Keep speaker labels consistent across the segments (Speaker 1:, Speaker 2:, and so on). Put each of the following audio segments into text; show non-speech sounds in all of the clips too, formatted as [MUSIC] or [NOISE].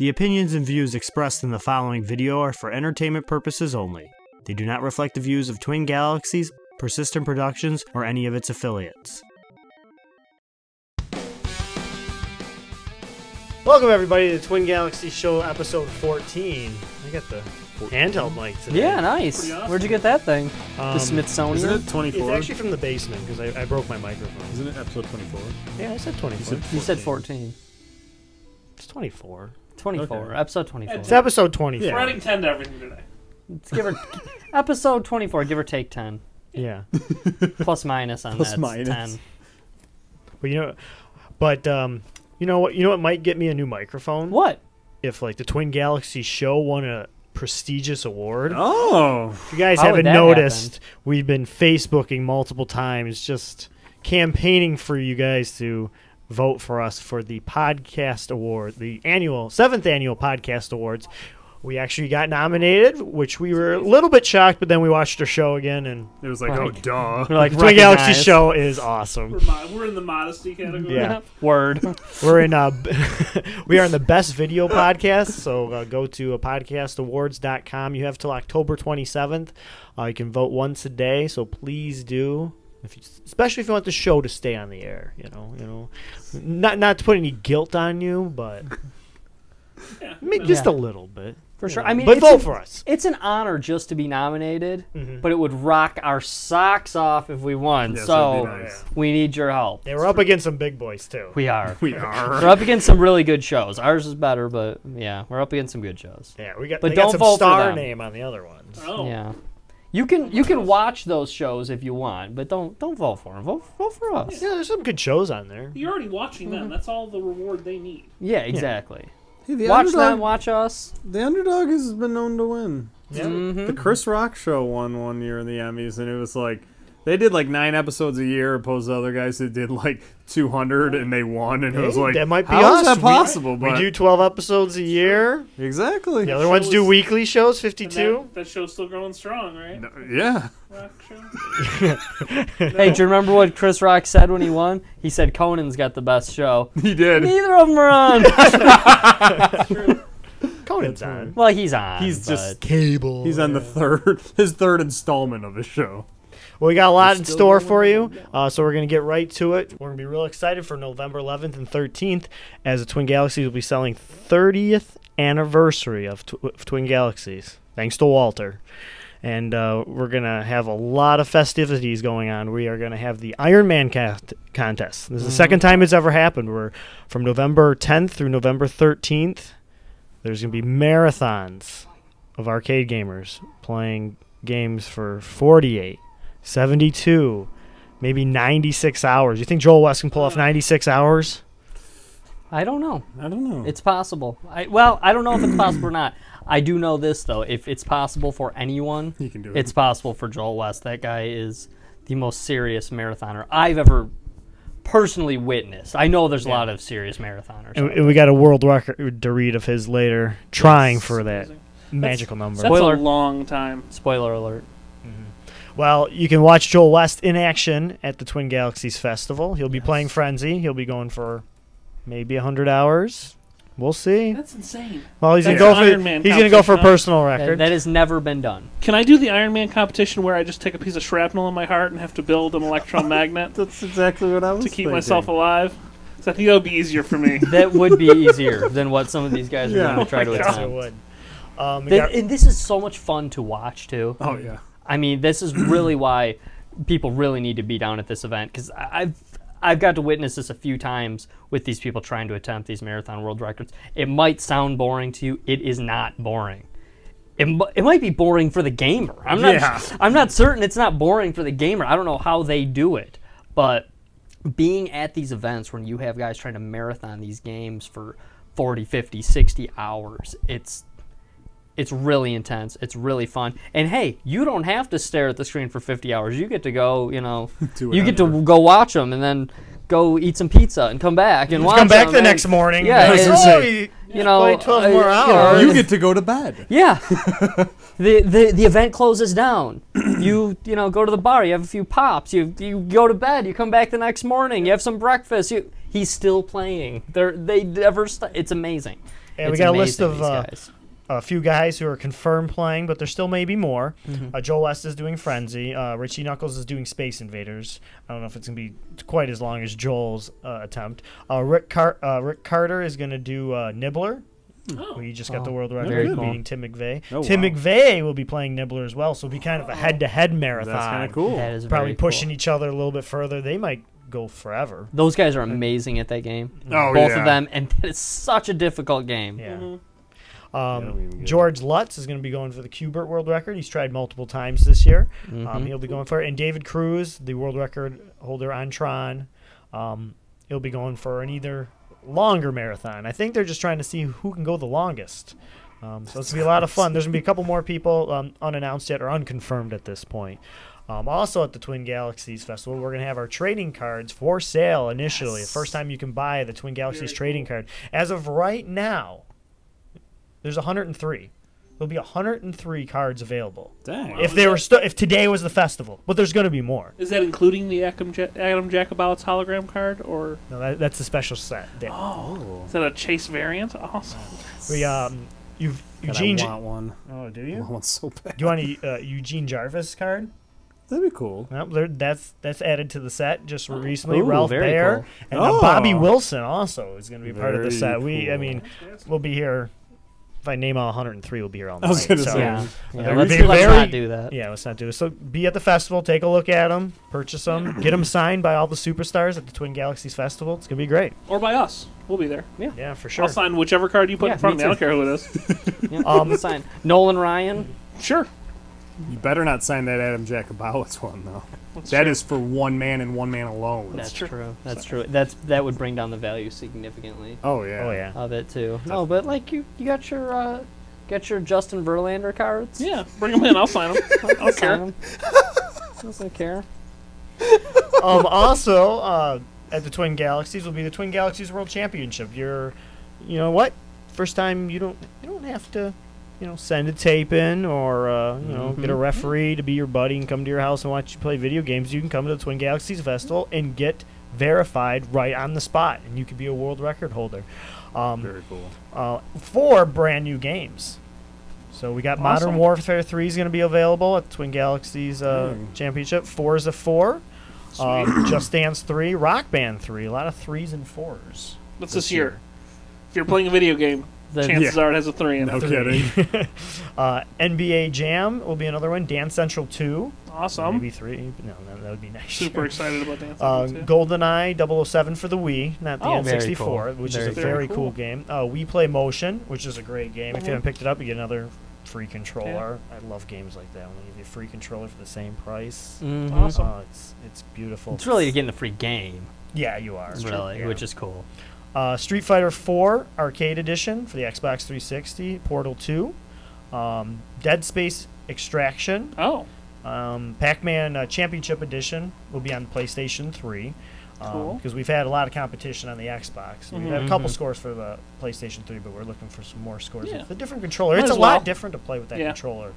Speaker 1: The opinions and views expressed in the following video are for entertainment purposes only. They do not reflect the views of Twin Galaxies, Persistent Productions, or any of its affiliates. Welcome everybody to the Twin Galaxy Show episode 14. I got the handheld mic today.
Speaker 2: Yeah, nice.
Speaker 3: Awesome.
Speaker 2: Where'd you get that thing?
Speaker 1: Um,
Speaker 2: the Smithsonian.
Speaker 4: Isn't it 24?
Speaker 1: It's actually from the basement because I, I broke my microphone.
Speaker 4: Isn't it episode 24?
Speaker 1: Yeah, I said 24.
Speaker 2: you said 14.
Speaker 1: It's 24.
Speaker 2: 24.
Speaker 4: Okay.
Speaker 2: Episode 24.
Speaker 1: It's episode 24.
Speaker 4: Yeah.
Speaker 3: We're adding 10 to everything today.
Speaker 2: Let's give her [LAUGHS] episode 24. Give or take 10.
Speaker 1: Yeah. [LAUGHS]
Speaker 2: Plus minus on
Speaker 4: Plus
Speaker 2: that.
Speaker 4: minus.
Speaker 2: 10.
Speaker 1: But you know, but um, you know what? You know what might get me a new microphone?
Speaker 2: What?
Speaker 1: If like the Twin Galaxy show won a prestigious award.
Speaker 4: Oh,
Speaker 1: If you guys
Speaker 2: How
Speaker 1: haven't
Speaker 2: would that
Speaker 1: noticed, we've been Facebooking multiple times, just campaigning for you guys to vote for us for the podcast award, the annual seventh annual podcast awards. We actually got nominated, which we were a little bit shocked, but then we watched our show again, and
Speaker 4: it was like,
Speaker 2: Right.
Speaker 4: oh, duh.
Speaker 1: we're like, Twin Galaxy show is awesome.
Speaker 3: We're, mo- we're in the modesty category.
Speaker 1: Yeah. [LAUGHS]
Speaker 2: Word. [LAUGHS]
Speaker 1: We're in uh [LAUGHS] we are in the best video podcast, so uh, go to uh, podcastawards.com. You have till October 27th. Uh, you can vote once a day, so please do. If you, especially if you want the show to stay on the air, you know, you know, not not to put any guilt on you, but [LAUGHS]
Speaker 3: Yeah.
Speaker 1: I mean, just
Speaker 2: Yeah.
Speaker 1: a little bit.
Speaker 2: For sure.
Speaker 1: know.
Speaker 2: I mean,
Speaker 1: but
Speaker 2: it's
Speaker 1: vote
Speaker 2: a-
Speaker 1: for us.
Speaker 2: It's an honor just to be nominated,
Speaker 1: Mhm.
Speaker 2: but it would rock our socks off if we won.
Speaker 4: Yes,
Speaker 2: so
Speaker 4: nice.
Speaker 2: we need your help.
Speaker 1: They were up against some big boys too.
Speaker 2: We are. [LAUGHS]
Speaker 4: We are.
Speaker 2: We're up against some really good shows. Ours is better, but yeah, we're up against some good shows.
Speaker 1: yeah, we got.
Speaker 2: But
Speaker 1: got
Speaker 2: don't
Speaker 1: some
Speaker 2: vote for
Speaker 1: star
Speaker 2: them.
Speaker 1: name on the other ones.
Speaker 3: Oh.
Speaker 2: Yeah. You can you can watch those shows if you want, but don't don't vote for them. Vote vote for us.
Speaker 1: Yeah, there's some good shows on there.
Speaker 3: You're already watching them. That's all the reward they need.
Speaker 2: Yeah, exactly.
Speaker 4: Hey, the
Speaker 2: Watch
Speaker 4: underdog,
Speaker 2: them, watch us.
Speaker 4: The underdog has been known to win.
Speaker 1: Yeah.
Speaker 2: Mhm.
Speaker 4: The Chris Rock show won one year in the Emmys, and it was like they did like nine episodes a year, opposed to other guys that did like 200 and they won, and it was like
Speaker 1: that might be
Speaker 4: how
Speaker 1: us.
Speaker 4: is that possible?
Speaker 1: We
Speaker 4: but
Speaker 1: do 12 episodes a year.
Speaker 4: exactly.
Speaker 1: The other ones do weekly shows, 52.
Speaker 3: that, that show's still going strong, right?
Speaker 4: No, yeah, [LAUGHS]
Speaker 2: Hey, do you remember what Chris Rock said when he won? He said Conan's got the best show. [LAUGHS]
Speaker 4: he did.
Speaker 2: Neither of them are on. [LAUGHS]
Speaker 1: Conan's
Speaker 4: That's
Speaker 1: on.
Speaker 2: well, he's on.
Speaker 4: He's just
Speaker 1: Cable.
Speaker 4: he's on the third his third installment of his show.
Speaker 1: Well, we got a lot in store for you, uh, so we're going to get right to it. We're going to be real excited for November 11th and 13th as the Twin Galaxies will be selling 30th anniversary of, tw- of Twin Galaxies, thanks to Walter. And uh, we're going to have a lot of festivities going on. We are going to have the Iron Man cast- contest. This is the second time it's ever happened. We're from November 10th through November 13th. There's going to be marathons of arcade gamers playing games for 48, 72, maybe 96 hours. You think Joel West can pull off 96 hours?
Speaker 2: I don't know.
Speaker 4: I don't know.
Speaker 2: It's possible. I, well, I don't know if it's possible or not. I do know this though. If it's possible for anyone,
Speaker 4: he can do it.
Speaker 2: it's possible for Joel West. That guy is the most serious marathoner I've ever personally witnessed. I know there's a lot of serious marathoners.
Speaker 1: And, and we got a world record to read of his later, trying for that
Speaker 3: Amazing.
Speaker 1: magical number.
Speaker 3: That's
Speaker 2: Spoiler.
Speaker 3: a long time.
Speaker 2: Spoiler alert.
Speaker 1: Well, you can watch Joel West in action at the Twin Galaxies Festival. He'll be playing Frenzy. He'll be going for maybe 100 hours. We'll see.
Speaker 3: That's insane.
Speaker 1: Well, he's gonna
Speaker 3: That's
Speaker 1: go for he's gonna go for a personal record.
Speaker 2: that has never been done.
Speaker 3: Can I do the Iron Man competition where I just take a piece of shrapnel in my heart and have to build an electromagnet [LAUGHS]
Speaker 4: That's exactly what I was
Speaker 3: to keep
Speaker 4: thinking.
Speaker 3: myself alive? 'Cause I think that would be easier for me.
Speaker 2: That would be [LAUGHS] easier than what some of these guys are
Speaker 4: Yeah.
Speaker 2: going to try to
Speaker 3: Oh my God.
Speaker 1: Yes, it would. Um, we got-
Speaker 2: and this is so much fun to watch too.
Speaker 4: Oh yeah.
Speaker 2: I mean, this is really [CLEARS THROAT] why people really need to be down at this event because I've I've got to witness this a few times with these people trying to attempt these marathon world records. It might sound boring to you. It is not boring. It, it might be boring for the gamer. I'm not.
Speaker 4: Yeah.
Speaker 2: I'm not certain it's not boring for the gamer. I don't know how they do it, but being at these events when you have guys trying to marathon these games for 40, 50, 60 hours, it's it's really intense. It's really fun. And hey, you don't have to stare at the screen for 50 hours. You get to go, you know, [LAUGHS] you get to go watch them and then go eat some pizza and come back and watch
Speaker 1: come back
Speaker 2: 'em
Speaker 1: the
Speaker 2: and-
Speaker 1: next morning.
Speaker 2: Yeah,
Speaker 1: Like,
Speaker 2: and-
Speaker 1: oh, he,
Speaker 2: you know,
Speaker 1: play 12
Speaker 2: uh,
Speaker 1: more
Speaker 2: you know,
Speaker 1: hours.
Speaker 4: You get to go to bed. [LAUGHS]
Speaker 2: Yeah. the, the the event closes down. [CLEARS THROAT] you you know go to the bar. You have a few pops. You you go to bed. You come back the next morning. You have some breakfast. You he's still playing. They're they never. St- it's amazing.
Speaker 1: Yeah, we
Speaker 2: It's
Speaker 1: got a list of uh,
Speaker 2: guys.
Speaker 1: A few guys who are confirmed playing, but there still may be more.
Speaker 2: Mm-hmm.
Speaker 1: Uh, Joe West is doing Frenzy. Uh, Richie Knucklez is doing Space Invaders. I don't know if it's gonna be quite as long as Joel's uh, attempt. Uh, Rick Car- uh, Rick Carter is gonna do uh, Nibbler.
Speaker 3: Oh.
Speaker 1: He just got the
Speaker 2: Oh,
Speaker 1: world
Speaker 2: very
Speaker 1: record
Speaker 2: cool.
Speaker 1: beating Tim McVay.
Speaker 4: Oh,
Speaker 1: Tim
Speaker 4: wow.
Speaker 1: McVay will be playing Nibbler as well, so it'll be kind of a head-to-head marathon.
Speaker 4: That's kind of cool.
Speaker 2: That is
Speaker 1: Probably pushing
Speaker 2: cool.
Speaker 1: each other a little bit further. They might go forever.
Speaker 2: Those guys are amazing at that game.
Speaker 4: Oh,
Speaker 2: Both
Speaker 4: yeah.
Speaker 2: of them, and [LAUGHS] it's such a difficult game.
Speaker 1: Yeah.
Speaker 3: Mhm.
Speaker 1: Um,
Speaker 4: That'll be good.
Speaker 1: George Leutz is going to be going for the Qbert world record. He's tried multiple times this year. Um,
Speaker 2: Mhm.
Speaker 1: he'll be going for it. And David Cruz, the world record holder on Tron, um, he'll be going for an either longer marathon. I think they're just trying to see who can go the longest. Um, so it's going to be a lot of fun. There's going to be a couple more people um, unannounced yet or unconfirmed at this point. Um, also at the Twin Galaxies Festival, we're going to have our trading cards for sale initially. The first time you can buy the Twin Galaxies
Speaker 3: Very
Speaker 1: trading card. As of right now, there's 103. There'll be 103 cards available.
Speaker 4: Dang.
Speaker 1: If they were stu- if today was the festival, but there's going to be more.
Speaker 3: Is that including the Adam, ja- Adam Jacobowitz hologram card, or
Speaker 1: No, that, that's a special set. Day.
Speaker 3: oh, is that a Chase variant? Awesome.
Speaker 1: We um, you've
Speaker 4: God,
Speaker 1: Eugene.
Speaker 4: Want one.
Speaker 1: oh, do you?
Speaker 4: I want one so bad.
Speaker 1: Do you want a uh, Eugene Jarvis card?
Speaker 4: That'd be cool.
Speaker 1: Well, there, that's that's added to the set just recently.
Speaker 2: Ooh,
Speaker 1: Ralph
Speaker 2: very
Speaker 1: Baer
Speaker 2: cool.
Speaker 1: and uh, Bobby
Speaker 4: Oh.
Speaker 1: Wilson also is going to be part of the
Speaker 4: Very
Speaker 1: set. We, I mean, we'll be here. If I name all 103, we'll be here all night.
Speaker 4: I was gonna
Speaker 1: so,
Speaker 4: say.
Speaker 2: Yeah.
Speaker 1: They're
Speaker 2: yeah. Let's, let's
Speaker 1: very-
Speaker 2: not do that.
Speaker 1: Yeah, let's not do it. So be at the festival, take a look at them, purchase them, [CLEARS THROAT] get them signed by all the superstars at the Twin Galaxies Festival. It's gonna be great.
Speaker 3: Or by us. We'll be there.
Speaker 1: Yeah, yeah, for sure.
Speaker 3: I'll sign whichever card you put
Speaker 2: Yeah,
Speaker 3: in front of
Speaker 2: me
Speaker 3: me. I don't care who it is. [LAUGHS]
Speaker 2: Yeah, [LAUGHS]
Speaker 1: Um,
Speaker 2: um, sign. Nolan Ryan.
Speaker 3: Sure. [LAUGHS]
Speaker 4: You better not sign that Adam Jacobowitz one though.
Speaker 3: That's
Speaker 4: That
Speaker 3: true.
Speaker 4: is for one man and one man alone.
Speaker 2: That's
Speaker 3: true.
Speaker 2: true. That's true. That's that would bring down the value significantly
Speaker 4: oh yeah.
Speaker 1: Oh yeah.
Speaker 2: of it too. No, but like you, you got your uh, got your Justin Verlander cards.
Speaker 3: Yeah, bring them in. I'll sign them. [LAUGHS] I'll sign care.
Speaker 2: Sign 'em. Doesn't care.
Speaker 1: um, also, uh, at the Twin Galaxies will be the Twin Galaxies World Championship. You're, you know what? First time you don't you don't have to, you know, send a tape in or uh, you know get a referee to be your buddy and come to your house and watch you play video games. You can come to the Twin Galaxies Festival and get verified right on the spot, and you could be a world record holder. Um,
Speaker 4: Very cool.
Speaker 1: uh, four brand new games. So we got Modern Warfare 3 is going to be available at Twin Galaxies uh,
Speaker 4: Mm.
Speaker 1: Championship. Forza 4,
Speaker 3: Sweet.
Speaker 1: um, Just Dance 3, Rock Band 3. A lot of threes and fours.
Speaker 3: What's
Speaker 1: this
Speaker 3: this year? If you're playing a video game,
Speaker 2: The,
Speaker 3: chances
Speaker 4: Yeah.
Speaker 3: are it has a three in
Speaker 4: No
Speaker 3: it.
Speaker 4: kidding. [LAUGHS]
Speaker 1: uh, NBA Jam will be another one. Dance Central 2.
Speaker 3: Awesome.
Speaker 1: Maybe 3. but No, no, that would be nice.
Speaker 3: Super excited about Dance
Speaker 1: Uh,
Speaker 3: Central, too.
Speaker 1: GoldenEye 007 for the Wii, not the
Speaker 3: Oh,
Speaker 1: N64,
Speaker 2: cool.
Speaker 1: which
Speaker 2: Very
Speaker 1: is a very
Speaker 3: Very
Speaker 1: cool
Speaker 3: cool.
Speaker 1: game. Uh, Wii Play Motion, which is a great game. If
Speaker 3: Mhm.
Speaker 1: you haven't picked it up, you get another free controller. I love games like that when they give you a free controller for the same price.
Speaker 2: Mhm.
Speaker 3: Awesome.
Speaker 1: Oh, it's it's beautiful.
Speaker 2: It's really getting the free game,
Speaker 1: yeah, you are
Speaker 2: really,
Speaker 1: Yeah.
Speaker 2: which is cool.
Speaker 1: Uh, Street Fighter 4 Arcade Edition for the Xbox 360, Portal 2, um, Dead Space Extraction,
Speaker 3: Oh,
Speaker 1: Um, Pac-Man uh, Championship Edition will be on PlayStation 3
Speaker 3: Cool.
Speaker 1: because we've had a lot of competition on the Xbox. We've
Speaker 3: Mhm.
Speaker 1: had a couple
Speaker 2: Mhm.
Speaker 1: scores for the PlayStation 3, but we're looking for some more scores
Speaker 3: Yeah.
Speaker 1: with a different controller.
Speaker 3: Might
Speaker 1: it's a
Speaker 3: as
Speaker 1: lot different to play with that
Speaker 3: Yeah.
Speaker 1: controller.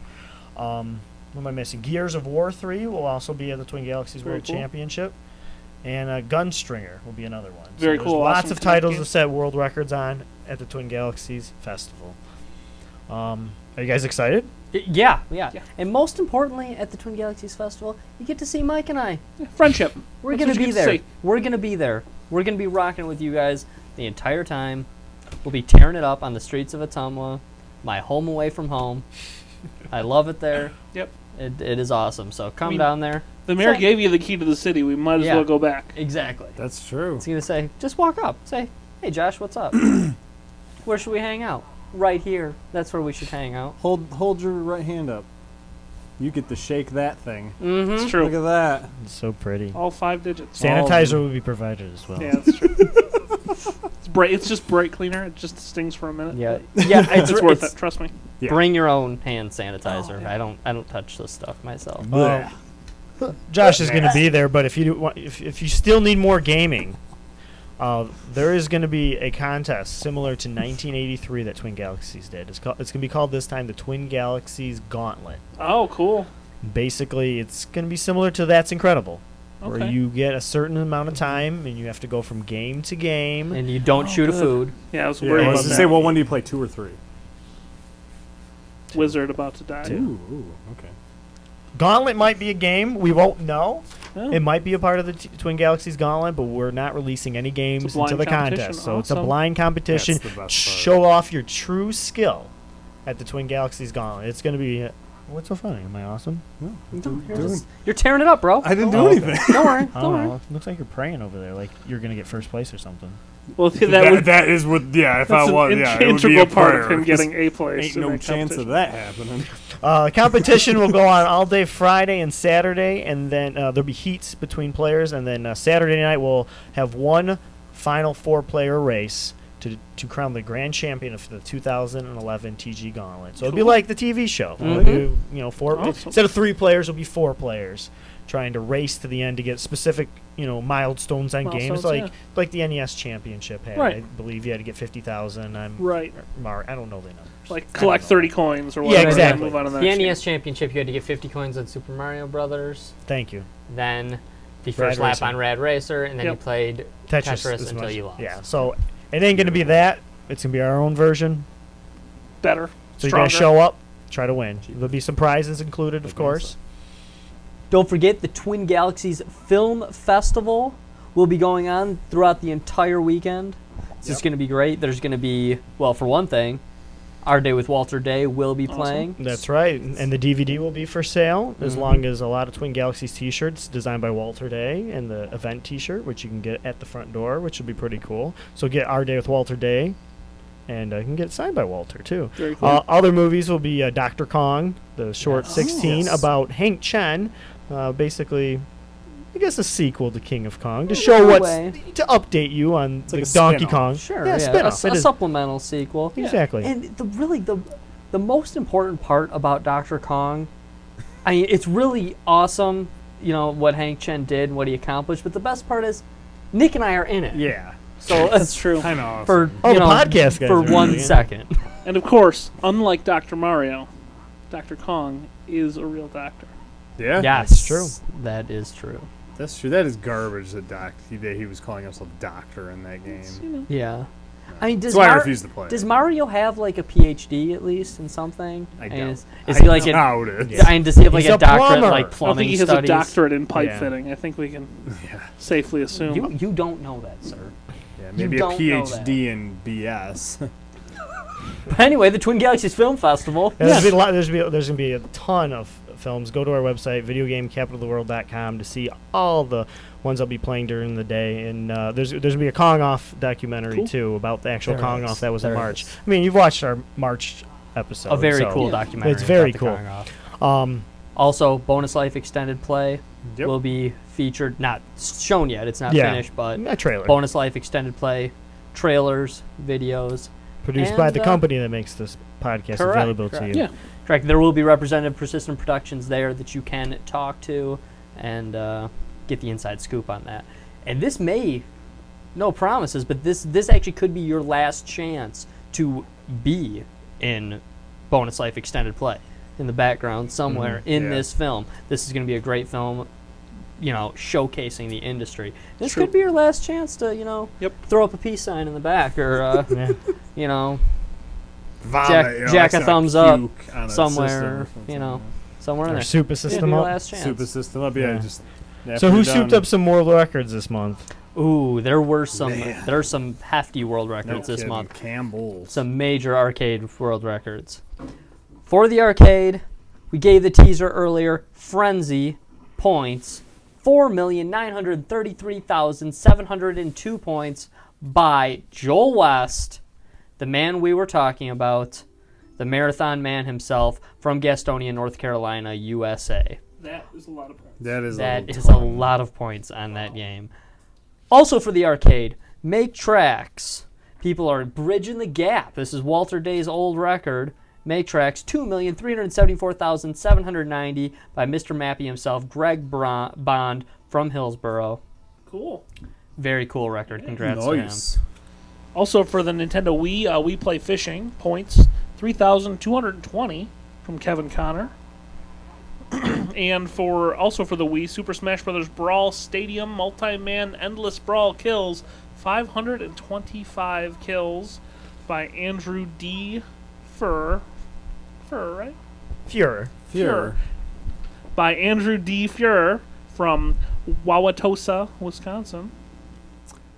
Speaker 1: Um, what am I missing? Gears of War 3 will also be at the Twin Galaxies
Speaker 3: Very
Speaker 1: World
Speaker 3: cool.
Speaker 1: Championship. And uh, Gunstringer will be another one.
Speaker 3: Very
Speaker 1: there's
Speaker 3: cool,
Speaker 1: Lots
Speaker 3: awesome
Speaker 1: of titles to set world records on at the Twin Galaxies Festival. Um, are you guys excited?
Speaker 2: Yeah, yeah,
Speaker 3: Yeah.
Speaker 2: And most importantly, at the Twin Galaxies Festival, you get to see Mike and I.
Speaker 3: friendship.
Speaker 2: We're
Speaker 3: That's
Speaker 2: gonna be
Speaker 3: get to
Speaker 2: there. We're gonna be there. We're gonna be rocking with you guys the entire time. We'll be tearing it up on the streets of Ottumwa, my home away from home. [LAUGHS] I love it there.
Speaker 3: Yep.
Speaker 2: It, it is awesome. So come
Speaker 3: mean-
Speaker 2: down there.
Speaker 3: The mayor
Speaker 2: Say-
Speaker 3: gave you the key to the city. We might as
Speaker 2: Yeah.
Speaker 3: well go back.
Speaker 2: Exactly.
Speaker 4: That's true.
Speaker 2: It's gonna say, just walk up. Say, hey Josh, what's up? [CLEARS THROAT] where should we hang out? Right here. That's where we should hang out.
Speaker 4: Hold hold your right hand up. You get to shake that thing.
Speaker 2: Mm-hmm.
Speaker 3: It's true.
Speaker 4: Look at that.
Speaker 1: It's so pretty.
Speaker 3: All five digits.
Speaker 1: Sanitizer will be provided as well.
Speaker 3: Yeah, that's true. [LAUGHS] it's bright. It's just bright cleaner. It just stings for a minute.
Speaker 2: Yeah. Yeah. It's,
Speaker 3: It's, worth
Speaker 2: it's-
Speaker 3: it. Trust me.
Speaker 4: Yeah.
Speaker 2: Bring your own hand sanitizer.
Speaker 3: Oh, yeah.
Speaker 2: I don't. I don't touch this stuff myself.
Speaker 1: Uh, Josh is going to be there, but if you do if, if you still need more gaming, Uh, there is going to be a contest similar to 1983 that Twin Galaxies did. It's, called, it's going to be called this time the Twin Galaxies Gauntlet.
Speaker 3: Oh, cool.
Speaker 1: Basically, it's going to be similar to That's Incredible, where you get a certain amount of time and you have to go from game to game.
Speaker 2: And you don't
Speaker 3: Oh,
Speaker 2: shoot a food.
Speaker 3: Yeah, I was
Speaker 4: Yeah,
Speaker 3: worried
Speaker 4: I
Speaker 3: about
Speaker 4: was to
Speaker 3: that.
Speaker 4: say, well, when do you play two or three?
Speaker 3: Wizard about to die.
Speaker 4: Two. ooh, okay.
Speaker 1: Gauntlet might be a game. We won't know.
Speaker 3: Oh.
Speaker 1: It might be a part of the t- Twin Galaxies Gauntlet, but we're not releasing any games
Speaker 3: blind
Speaker 1: into the contest. So it's a blind competition.
Speaker 4: That's the best part.
Speaker 1: Show off your true skill at the Twin Galaxies Gauntlet. It's going to be. What's so funny? Am I awesome?
Speaker 4: No,
Speaker 2: You're, just- you're tearing it up, bro.
Speaker 4: I didn't do
Speaker 1: Oh, okay.
Speaker 4: anything.
Speaker 2: Don't worry.
Speaker 1: I [LAUGHS]
Speaker 2: Don't
Speaker 1: don't
Speaker 2: worry.
Speaker 1: know. Looks like you're praying over there, like you're going to get first place or something.
Speaker 3: Well, that,
Speaker 4: that,
Speaker 3: would
Speaker 4: that is what. Yeah, if
Speaker 3: that's
Speaker 4: I
Speaker 3: an
Speaker 4: was,
Speaker 3: in-
Speaker 4: yeah, it would be a
Speaker 3: part of him getting a place.
Speaker 4: Ain't no chance of that happening. [LAUGHS]
Speaker 1: Uh, competition will go on all day Friday and Saturday, and then uh, there'll be heats between players, and then uh, Saturday night we'll have one final four-player race to to crown the grand champion of the 2011 TG Gauntlet. So it'll be like the TV show. We'll
Speaker 2: Mhm.
Speaker 1: do, you know, four
Speaker 3: Awesome.
Speaker 1: instead of three players, it'll be four players trying to race to the end to get specific, you know, milestones on games
Speaker 3: Milestones,
Speaker 1: like
Speaker 3: yeah.
Speaker 1: like the NES Championship had.
Speaker 3: Right.
Speaker 1: I believe you had to get 50,000. I'm
Speaker 3: Right.
Speaker 1: Mar- I don't know the numbers.
Speaker 3: Like
Speaker 1: I don't
Speaker 3: collect
Speaker 1: know.
Speaker 3: 30 coins or
Speaker 1: Yeah,
Speaker 3: whatever. and
Speaker 1: exactly.
Speaker 3: Move on to the
Speaker 2: The
Speaker 3: next
Speaker 2: NES Championship, you had to get 50 coins on Super Mario Brothers.
Speaker 1: Thank you.
Speaker 2: Then the
Speaker 1: Rad
Speaker 2: first lap
Speaker 1: Racing.
Speaker 2: on Rad Racer, and then you played
Speaker 1: Tetris,
Speaker 2: Tetris until
Speaker 1: much-
Speaker 2: you lost.
Speaker 1: Yeah, so it ain't gonna be that. It's gonna be our own version.
Speaker 3: game. Better.
Speaker 1: So you're
Speaker 3: going
Speaker 1: to show up, try to win. There'll be some prizes included, of course.
Speaker 2: Don't forget the Twin Galaxies Film Festival will be going on throughout the entire weekend. It's just going to be great. There's going to be, well, for one thing, Our Day with Walter Day will be
Speaker 3: Awesome.
Speaker 2: playing.
Speaker 1: That's right, and the DVD will be for sale as
Speaker 2: Mhm.
Speaker 1: long as a lot of Twin Galaxies T-shirts designed by Walter Day and the event T-shirt, which you can get at the front door, which will be pretty cool. So get Our Day with Walter Day, and uh, you can get it signed by Walter too.
Speaker 3: Very cool.
Speaker 1: Uh, other movies will be uh, Doctor Kong, the short
Speaker 2: Yes.
Speaker 1: 16
Speaker 4: Yes.
Speaker 1: about Hank Chien, uh, basically. I guess a sequel to King of Kong to show
Speaker 2: a
Speaker 1: what's
Speaker 2: way.
Speaker 1: to update you on the
Speaker 4: like a
Speaker 1: Donkey. Kong.
Speaker 2: Sure,
Speaker 1: yeah,
Speaker 2: yeah,
Speaker 1: spin
Speaker 2: a,
Speaker 1: off.
Speaker 2: supplemental sequel.
Speaker 1: exactly.
Speaker 2: And the really the the most important part about Dr. Kong, I mean, it's really awesome, you know, what Hank Chien did and what he accomplished. But the best part is, Nick and I are in it.
Speaker 4: Yeah,
Speaker 2: So
Speaker 3: That's true.
Speaker 4: kind of.
Speaker 2: for
Speaker 1: Oh,
Speaker 2: you
Speaker 1: the
Speaker 2: know,
Speaker 1: podcast guys
Speaker 2: for
Speaker 1: are
Speaker 2: one
Speaker 1: it, yeah.
Speaker 2: second. [LAUGHS]
Speaker 3: And of course, unlike Dr. Mario, Dr. Kong is a real doctor.
Speaker 4: Yeah,
Speaker 2: yes,
Speaker 1: That's true.
Speaker 2: That is true.
Speaker 4: That's true. That is garbage. That doc, he, that he was calling himself doctor in that game.
Speaker 3: you know,
Speaker 2: Yeah. I mean, does
Speaker 4: That's why I refuse to play.
Speaker 2: does. Mario have like a PhD at least in something?
Speaker 4: I
Speaker 2: And
Speaker 4: doubt-
Speaker 2: Is, is
Speaker 4: I
Speaker 2: he like a,
Speaker 4: doubt it.
Speaker 2: I mean, does he have like
Speaker 1: He's
Speaker 2: a,
Speaker 1: a
Speaker 2: doctorate in
Speaker 1: plumber.
Speaker 2: like
Speaker 3: I don't
Speaker 2: plumbing
Speaker 3: think he has
Speaker 2: studies?
Speaker 3: a doctorate in pipe
Speaker 1: Yeah.
Speaker 3: fitting. I think we can [LAUGHS]
Speaker 4: Yeah,
Speaker 3: safely assume.
Speaker 2: You you don't know that, sir.
Speaker 4: yeah maybe a
Speaker 2: don't know that.
Speaker 4: PhD in BS.
Speaker 2: But anyway, the Twin Galaxies Film Festival.
Speaker 1: Yeah, there's, gonna be a lot, there's, gonna be, there's gonna be a ton of films. Go to our website, videogamecapitaloftheworld.com, to see all the ones I'll be playing during the day. And uh, there's there's gonna be a Kong Off documentary
Speaker 3: Cool.
Speaker 1: too about the actual
Speaker 2: There
Speaker 1: Kong
Speaker 2: is.
Speaker 1: Off that was in March.
Speaker 2: is.
Speaker 1: I mean, you've watched our March episode.
Speaker 2: A very
Speaker 1: so-
Speaker 2: cool
Speaker 3: Yeah.
Speaker 2: documentary.
Speaker 1: It's very
Speaker 2: about the
Speaker 1: cool.
Speaker 2: Kong Off.
Speaker 1: Um,
Speaker 2: Also, bonus life extended play
Speaker 4: Yep.
Speaker 2: will be featured. Not shown yet. It's not
Speaker 1: Yeah.
Speaker 2: finished, but
Speaker 1: a trailer
Speaker 2: bonus life extended play, trailers, videos.
Speaker 1: produced by the
Speaker 2: uh,
Speaker 1: company that makes this podcast
Speaker 2: correct,
Speaker 1: available to you.
Speaker 3: Yeah.
Speaker 2: Correct. There will be representative Persistent Productions there that you can talk to and uh, get the inside scoop on that. And this may, no promises, but this this actually could be your last chance to be in bonus life extended play in the background somewhere
Speaker 1: Mhm.
Speaker 2: in
Speaker 4: Yeah.
Speaker 2: this film. This is going to be a great film, you know, showcasing the industry. This
Speaker 3: True.
Speaker 2: could be your last chance to, you know,
Speaker 3: Yep.
Speaker 2: throw up a peace sign in the back or, uh, [LAUGHS] you know,
Speaker 4: Vomit,
Speaker 2: Jack-
Speaker 4: you know,
Speaker 2: jack a thumbs up
Speaker 4: puke on a
Speaker 2: somewhere, you know, somewhere in
Speaker 1: Our
Speaker 2: there.
Speaker 1: super system
Speaker 2: be
Speaker 1: up.
Speaker 4: Super system up. Yeah.
Speaker 1: Yeah.
Speaker 4: Just.
Speaker 1: So who souped up some world records this month?
Speaker 2: Ooh, there were some.
Speaker 4: Man.
Speaker 2: There are some hefty world
Speaker 4: No
Speaker 2: records this
Speaker 4: kidding,
Speaker 2: month.
Speaker 4: Campbell.
Speaker 2: Some major arcade world records. For the arcade, we gave the teaser earlier. Frenzy points, four million nine hundred thirty-three thousand seven hundred and two points by Joel West, the man we were talking about, the marathon man himself from Gastonia, North Carolina, USA.
Speaker 3: That is a lot of points.
Speaker 4: That is.
Speaker 2: That
Speaker 4: a
Speaker 2: is a lot of points on that game. Also for the arcade, Make Trax. People are bridging the gap. This is Walter Day's old record. Make Trax 2,374,790 by Mr. Mappy himself, Greg Bra- Bond from Hillsboro.
Speaker 3: Cool.
Speaker 2: Very cool record. Congrats to him.
Speaker 4: Nice.
Speaker 3: Also for the Nintendo Wii, uh, Wii Play fishing points three thousand two hundred twenty from Kevin Connor. [CLEARS THROAT] and for also for the Wii, Super Smash Bros. Brawl Stadium Multi-Man Endless Brawl kills five hundred and twenty-five kills by Andrew D. Fur. Fur, right?
Speaker 1: Fuhrer.
Speaker 4: Here.
Speaker 3: By Andrew D. Fuhrer from Wauwatosa, Wisconsin.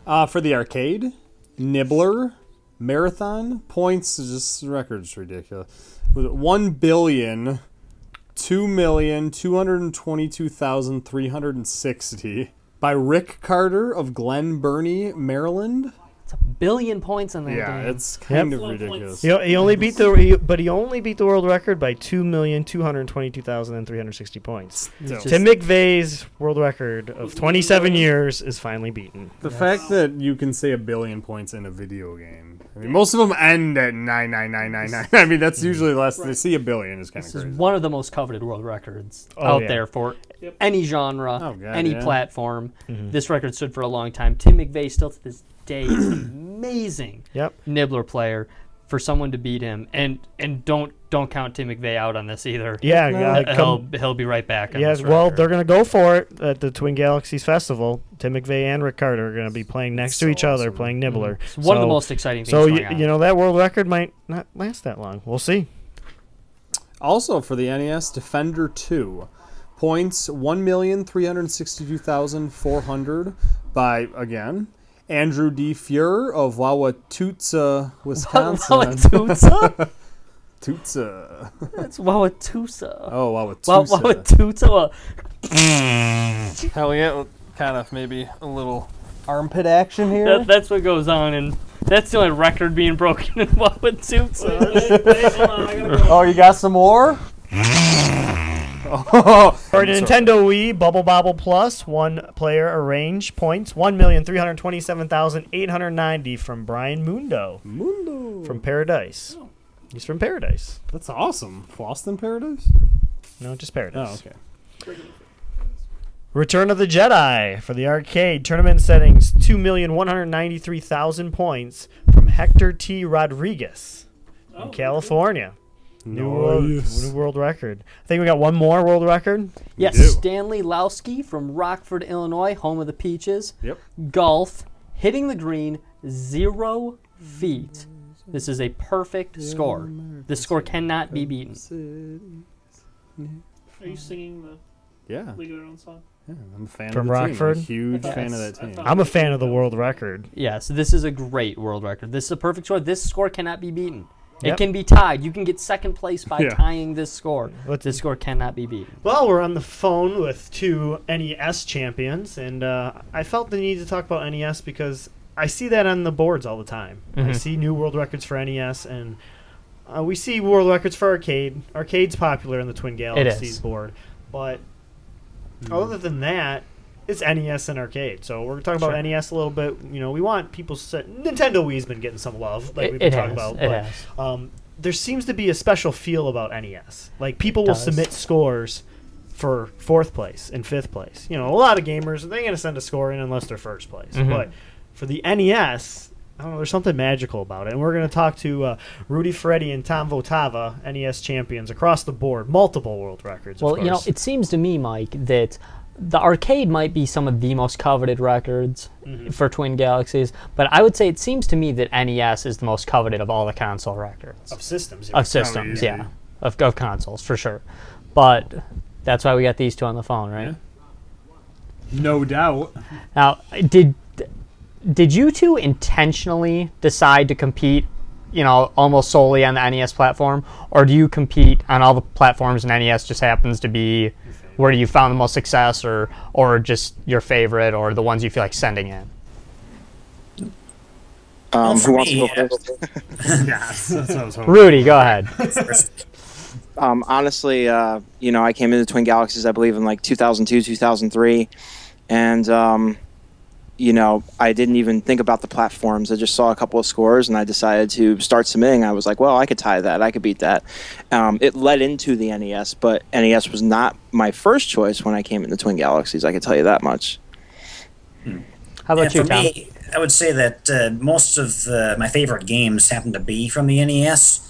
Speaker 4: Uh, for the arcade, Nibbler, Marathon, points, just records ridiculous. With one billion, two million, two hundred and twenty-two thousand, three hundred and sixty. By Rick Carter of Glen Burnie, Maryland.
Speaker 2: It's a billion points in that
Speaker 4: Yeah,
Speaker 2: game.
Speaker 4: it's kind
Speaker 1: Yep.
Speaker 4: of ridiculous.
Speaker 1: He, he only beat the, he, but he only beat the world record by two million two hundred twenty-two thousand and three hundred sixty points.
Speaker 2: It's
Speaker 4: So-
Speaker 2: just-
Speaker 1: Tim McVay's world record of 27 years is finally beaten.
Speaker 4: The fact that you can say a billion points in a video game. I mean, most of them end at nine nine nine nine nine. [LAUGHS] I mean, that's usually less. To see a billion is kind of
Speaker 2: This is
Speaker 4: crazy.
Speaker 2: one of the most coveted world records
Speaker 1: Oh,
Speaker 2: out
Speaker 1: yeah.
Speaker 2: there for
Speaker 3: Yep.
Speaker 2: any genre,
Speaker 4: Oh, God,
Speaker 2: any
Speaker 4: yeah.
Speaker 2: platform.
Speaker 1: Mm-hmm.
Speaker 2: This record stood for a long time. Tim McVay still to this day is [CLEARS THROAT] amazing
Speaker 1: Yep.
Speaker 2: nibbler player. For someone to beat him, and and don't don't count Tim McVay out on this either.
Speaker 1: Yeah,
Speaker 4: No.
Speaker 1: uh,
Speaker 2: he'll he'll be right back.
Speaker 1: Yes. Well,
Speaker 2: record.
Speaker 1: they're gonna go for it at the Twin Galaxies Festival. Tim McVay and Rick Carter are gonna be playing next to
Speaker 4: So
Speaker 1: each other, playing Nibbler.
Speaker 2: It's one of the most exciting things.
Speaker 1: So
Speaker 2: going
Speaker 1: you,
Speaker 2: on.
Speaker 1: you know that world record might not last that long. We'll see.
Speaker 4: Also for the NES, Defender Two, points one million three hundred sixty-two thousand four hundred by again Andrew D. Fuhrer of Wauwatosa, [LAUGHS] Wisconsin.
Speaker 2: Wauwatosa? [LAUGHS]
Speaker 4: Tootsa.
Speaker 2: That's Wauwatosa.
Speaker 4: Oh,
Speaker 2: Wa-
Speaker 4: Wauwatosa.
Speaker 2: Wauwatosa. [LAUGHS]
Speaker 5: Hell yeah, kind of maybe a little armpit action here.
Speaker 2: That, that's what goes on, and that's the only record being broken in Wauwatosa.
Speaker 5: oh, you got some more?
Speaker 4: Oh, [LAUGHS]
Speaker 1: For Nintendo Wii, Bubble Bobble Plus, one player arrange points one million three hundred twenty-seven thousand eight hundred ninety from Brian Mundo
Speaker 4: Mundo.
Speaker 1: from Paradise. He's from Paradise.
Speaker 4: That's awesome. Boston Paradise.
Speaker 1: No, just Paradise.
Speaker 4: Oh, okay.
Speaker 1: Return of the Jedi for the arcade tournament settings 2,193,000 points from Hector T. Rodriguez in oh, California. New world, new world record. I think we got one more world record.
Speaker 2: yes,
Speaker 4: do.
Speaker 2: Stanley Lowski from Rockford, Illinois, home of the Peaches.
Speaker 4: Yep.
Speaker 2: Golf, hitting the green zero feet. This is a perfect score. This score cannot be beaten.
Speaker 3: Are you singing the
Speaker 4: Yeah.
Speaker 3: League of Their Own song?
Speaker 4: yeah, I'm a fan
Speaker 1: From
Speaker 4: of the team.
Speaker 1: Rockford?
Speaker 4: I'm a huge
Speaker 3: Yes.
Speaker 4: fan of that team.
Speaker 1: I'm a fan of the world record.
Speaker 2: Yes, this is a great world record. This is a perfect score. This score cannot be beaten. It
Speaker 1: Yep.
Speaker 2: can be tied. You can get second place by
Speaker 4: Yeah.
Speaker 2: tying this score.
Speaker 1: Let's-
Speaker 2: This score cannot be beaten.
Speaker 1: Well, we're on the phone with two NES champions, and uh, I felt the need to talk about NES because I see that on the boards all the time. I
Speaker 2: Mhm.
Speaker 1: see new world records for NES, and uh, we see world records for arcade. Arcade's popular in the Twin Galaxies board, but other than that, it's NES and arcade. So we're talking about
Speaker 2: Sure.
Speaker 1: NES a little bit. You know, we want people. To, Nintendo Wii's been getting some love, like
Speaker 2: It-
Speaker 1: we've been talking
Speaker 2: has,
Speaker 1: about.
Speaker 2: it
Speaker 1: but,
Speaker 2: has.
Speaker 1: Um, there seems to be a special feel about NES. Like people will submit scores for fourth place and fifth place. You know, a lot of gamers they're going to send a score in unless they're first place.
Speaker 2: Mhm.
Speaker 1: But for the NES, I don't know. There's something magical about it, and we're going to talk to uh, Rudy Ferretti and Tom Votava, NES champions across the board, multiple world records. of
Speaker 6: Well, you know, it seems to me, Mike, that the arcade might be some of the most coveted records
Speaker 1: Mm-hmm.
Speaker 6: for Twin Galaxies, but I would say it seems to me that NES is the most coveted of all the console records
Speaker 1: of systems.
Speaker 6: of systems,
Speaker 4: easy.
Speaker 6: yeah, of, of consoles for sure. But that's why we got these two on the phone, right?
Speaker 4: Yeah. No doubt.
Speaker 6: Now, did did you two intentionally decide to compete, you know, almost solely on the NES platform, or do you compete on all the platforms and NES just happens to be where you found the most success, or or just your favorite, or the ones you feel like sending in?
Speaker 7: Um, who wants to go first? [LAUGHS]
Speaker 4: yes, that's what I was hoping.
Speaker 6: Rudy, go ahead. [LAUGHS]
Speaker 7: Um, honestly, uh, you know, I came into Twin Galaxies, I believe, in like 2002, 2003, and um, you know, I didn't even think about the platforms. I just saw a couple of scores, and I decided to start submitting. I was like, well, I could tie that. I could beat that. Um, it led into the NES, but NES was not my first choice when I came into Twin Galaxies. I can tell you that much.
Speaker 6: How about
Speaker 8: And
Speaker 6: you,
Speaker 8: for
Speaker 6: Tom?
Speaker 8: me, I would say that uh, most of uh, my favorite games happen to be from the NES.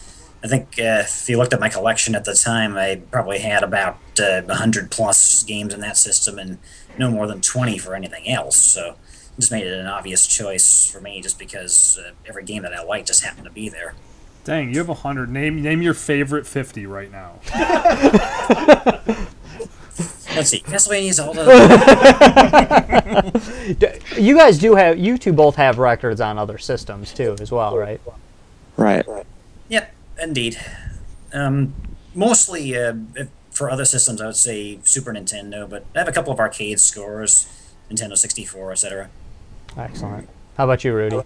Speaker 8: I think uh, if you looked at my collection at the time, I probably had about uh, 100 plus games in that system and no more than 20 for anything else. So it just made it an obvious choice for me just because uh, every game that I like just happened to be there.
Speaker 4: Dang, you have a hundred. Name name your favorite fifty right now. [LAUGHS]
Speaker 8: Let's see, Castlevania Zelda. [LAUGHS]
Speaker 6: You guys do have, you two both have records on other systems too, as well, right?
Speaker 7: Right.
Speaker 8: Yep, indeed. Um, mostly uh, for other systems, I would say Super Nintendo, but I have a couple of arcade scores, Nintendo 64, etc.
Speaker 6: Excellent. How about you, Rudy?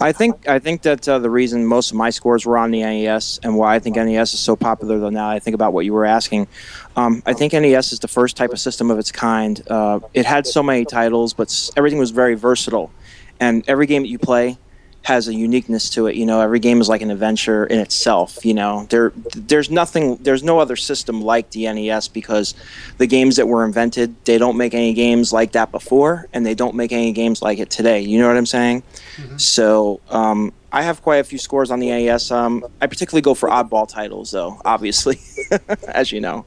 Speaker 7: I think I think that uh, the reason most of my scores were on the NES and why I think NES is so popular though now I think about what you were asking. Um, I think NES is the first type of system of its kind. Uh, it had so many titles, but everything was very versatile, and every game that you play has a uniqueness to it. You know, every game is like an adventure in itself. You know, there there's nothing, there's no other system like the NES because the games that were invented, they don't make any games like that before, and they don't make any games like it today. You know what I'm saying? So um, I have quite a few scores on the NES. Um, I particularly go for oddball titles, though, obviously, [LAUGHS] as you know.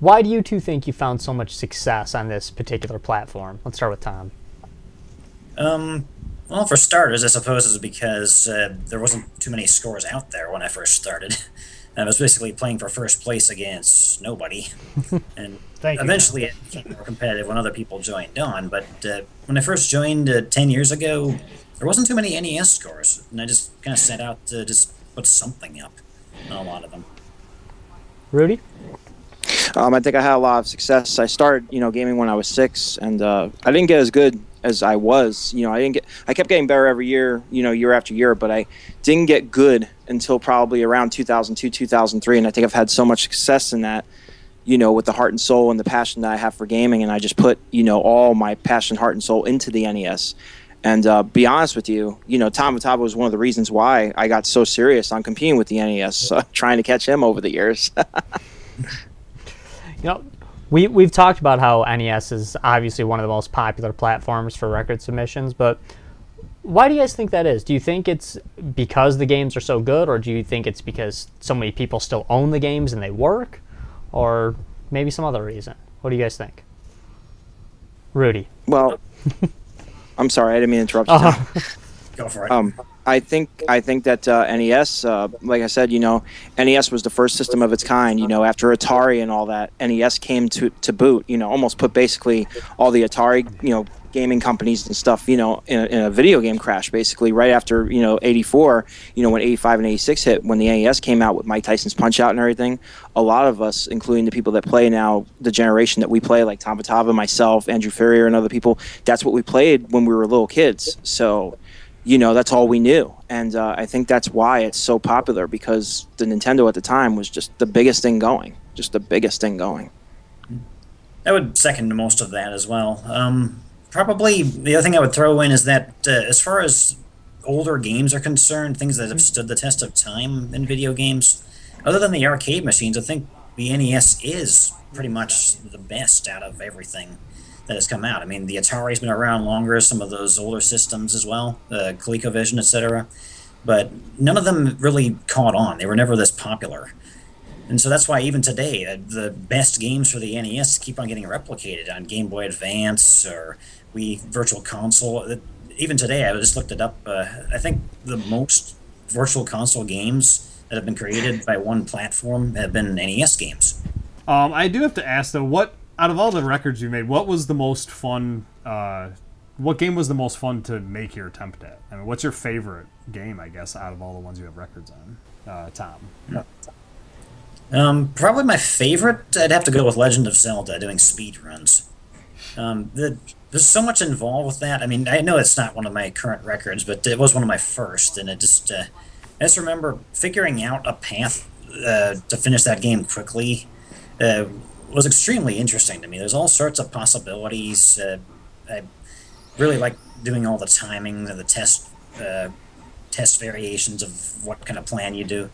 Speaker 6: Why do you two think you found so much success on this particular platform? Let's start with Tom.
Speaker 8: Um, well, for starters, I suppose it's because uh, there wasn't too many scores out there when I first started. [LAUGHS] I was basically playing for first place against nobody, [LAUGHS] and
Speaker 1: Thank you.
Speaker 8: eventually it became more competitive when other people joined on. But uh, when I first joined uh, ten years ago, there wasn't too many NES scores, and I just kind of set out to just put something up on a lot of them.
Speaker 6: Rudy?
Speaker 7: Um, I think I had a lot of success. I started, you know, gaming when I was six, and uh, I didn't get as good as I was. You know, I didn't get. I kept getting better every year, you know, year after year, but I didn't get good until probably around 2002, 2003, and I think I've had so much success in that. You know, with the heart and soul and the passion that I have for gaming, and I just put, you know, all my passion, heart, and soul into the NES. And uh, be honest with you, you know, Tom Votava was one of the reasons why I got so serious on competing with the NES, uh, [LAUGHS] trying to catch him over the years. [LAUGHS]
Speaker 6: You know, we we've talked about how NES is obviously one of the most popular platforms for record submissions, but why do you guys think that is? Do you think it's because the games are so good, or do you think it's because so many people still own the games and they work, or maybe some other reason? What do you guys think? Rudy.
Speaker 7: Well, [LAUGHS] I'm sorry, I didn't mean to interrupt you. Tom.
Speaker 8: Go for it.
Speaker 7: Um, I think I think that uh, NES, uh, like I said, you know, NES was the first system of its kind. You know, after Atari and all that, NES came to to boot. You know, almost put basically all the Atari, you know, gaming companies and stuff, you know, in a, in a video game crash. Basically, right after you know '84, you know, when '85 and '86 hit, when the NES came out with Mike Tyson's Punch Out and everything, a lot of us, including the people that play now, the generation that we play, like Tom Votava, myself, Andrew Ferrier, and other people, that's what we played when we were little kids. So you know that's all we knew. And uh, i think that's why it's so popular because the nintendo at the time was just the biggest thing going just the biggest thing going.
Speaker 8: I would second most of that as well. Um, probably the other thing I would throw in is that uh, as far as older games are concerned, things that have stood the test of time in video games, other than the arcade machines, I think the NES is pretty much the best out of everything that has come out. I mean, the Atari's been around longer, some of those older systems as well, uh, ColecoVision, etc. But none of them really caught on. They were never this popular. And so that's why even today, uh, the best games for the NES keep on getting replicated on Game Boy Advance or Wii Virtual Console. Uh, Even today, I just looked it up. Uh, I think the most Virtual Console games that have been created by one platform have been NES games.
Speaker 4: Um, I do have to ask though, what out of all the records you made, what was the most fun? Uh, what game was the most fun to make your attempt at? I mean, what's your favorite game? I guess out of all the ones you have records on, uh, Tom.
Speaker 8: Um, probably my favorite, I'd have to go with Legend of Zelda, doing speed runs. Um, the, there's so much involved with that. I mean, I know it's not one of my current records, but it was one of my first, and it just, uh, I just remember figuring out a path uh, to finish that game quickly uh, was extremely interesting to me. There's all sorts of possibilities. Uh, I really like doing all the timing and the test uh, test variations of what kind of plan you do.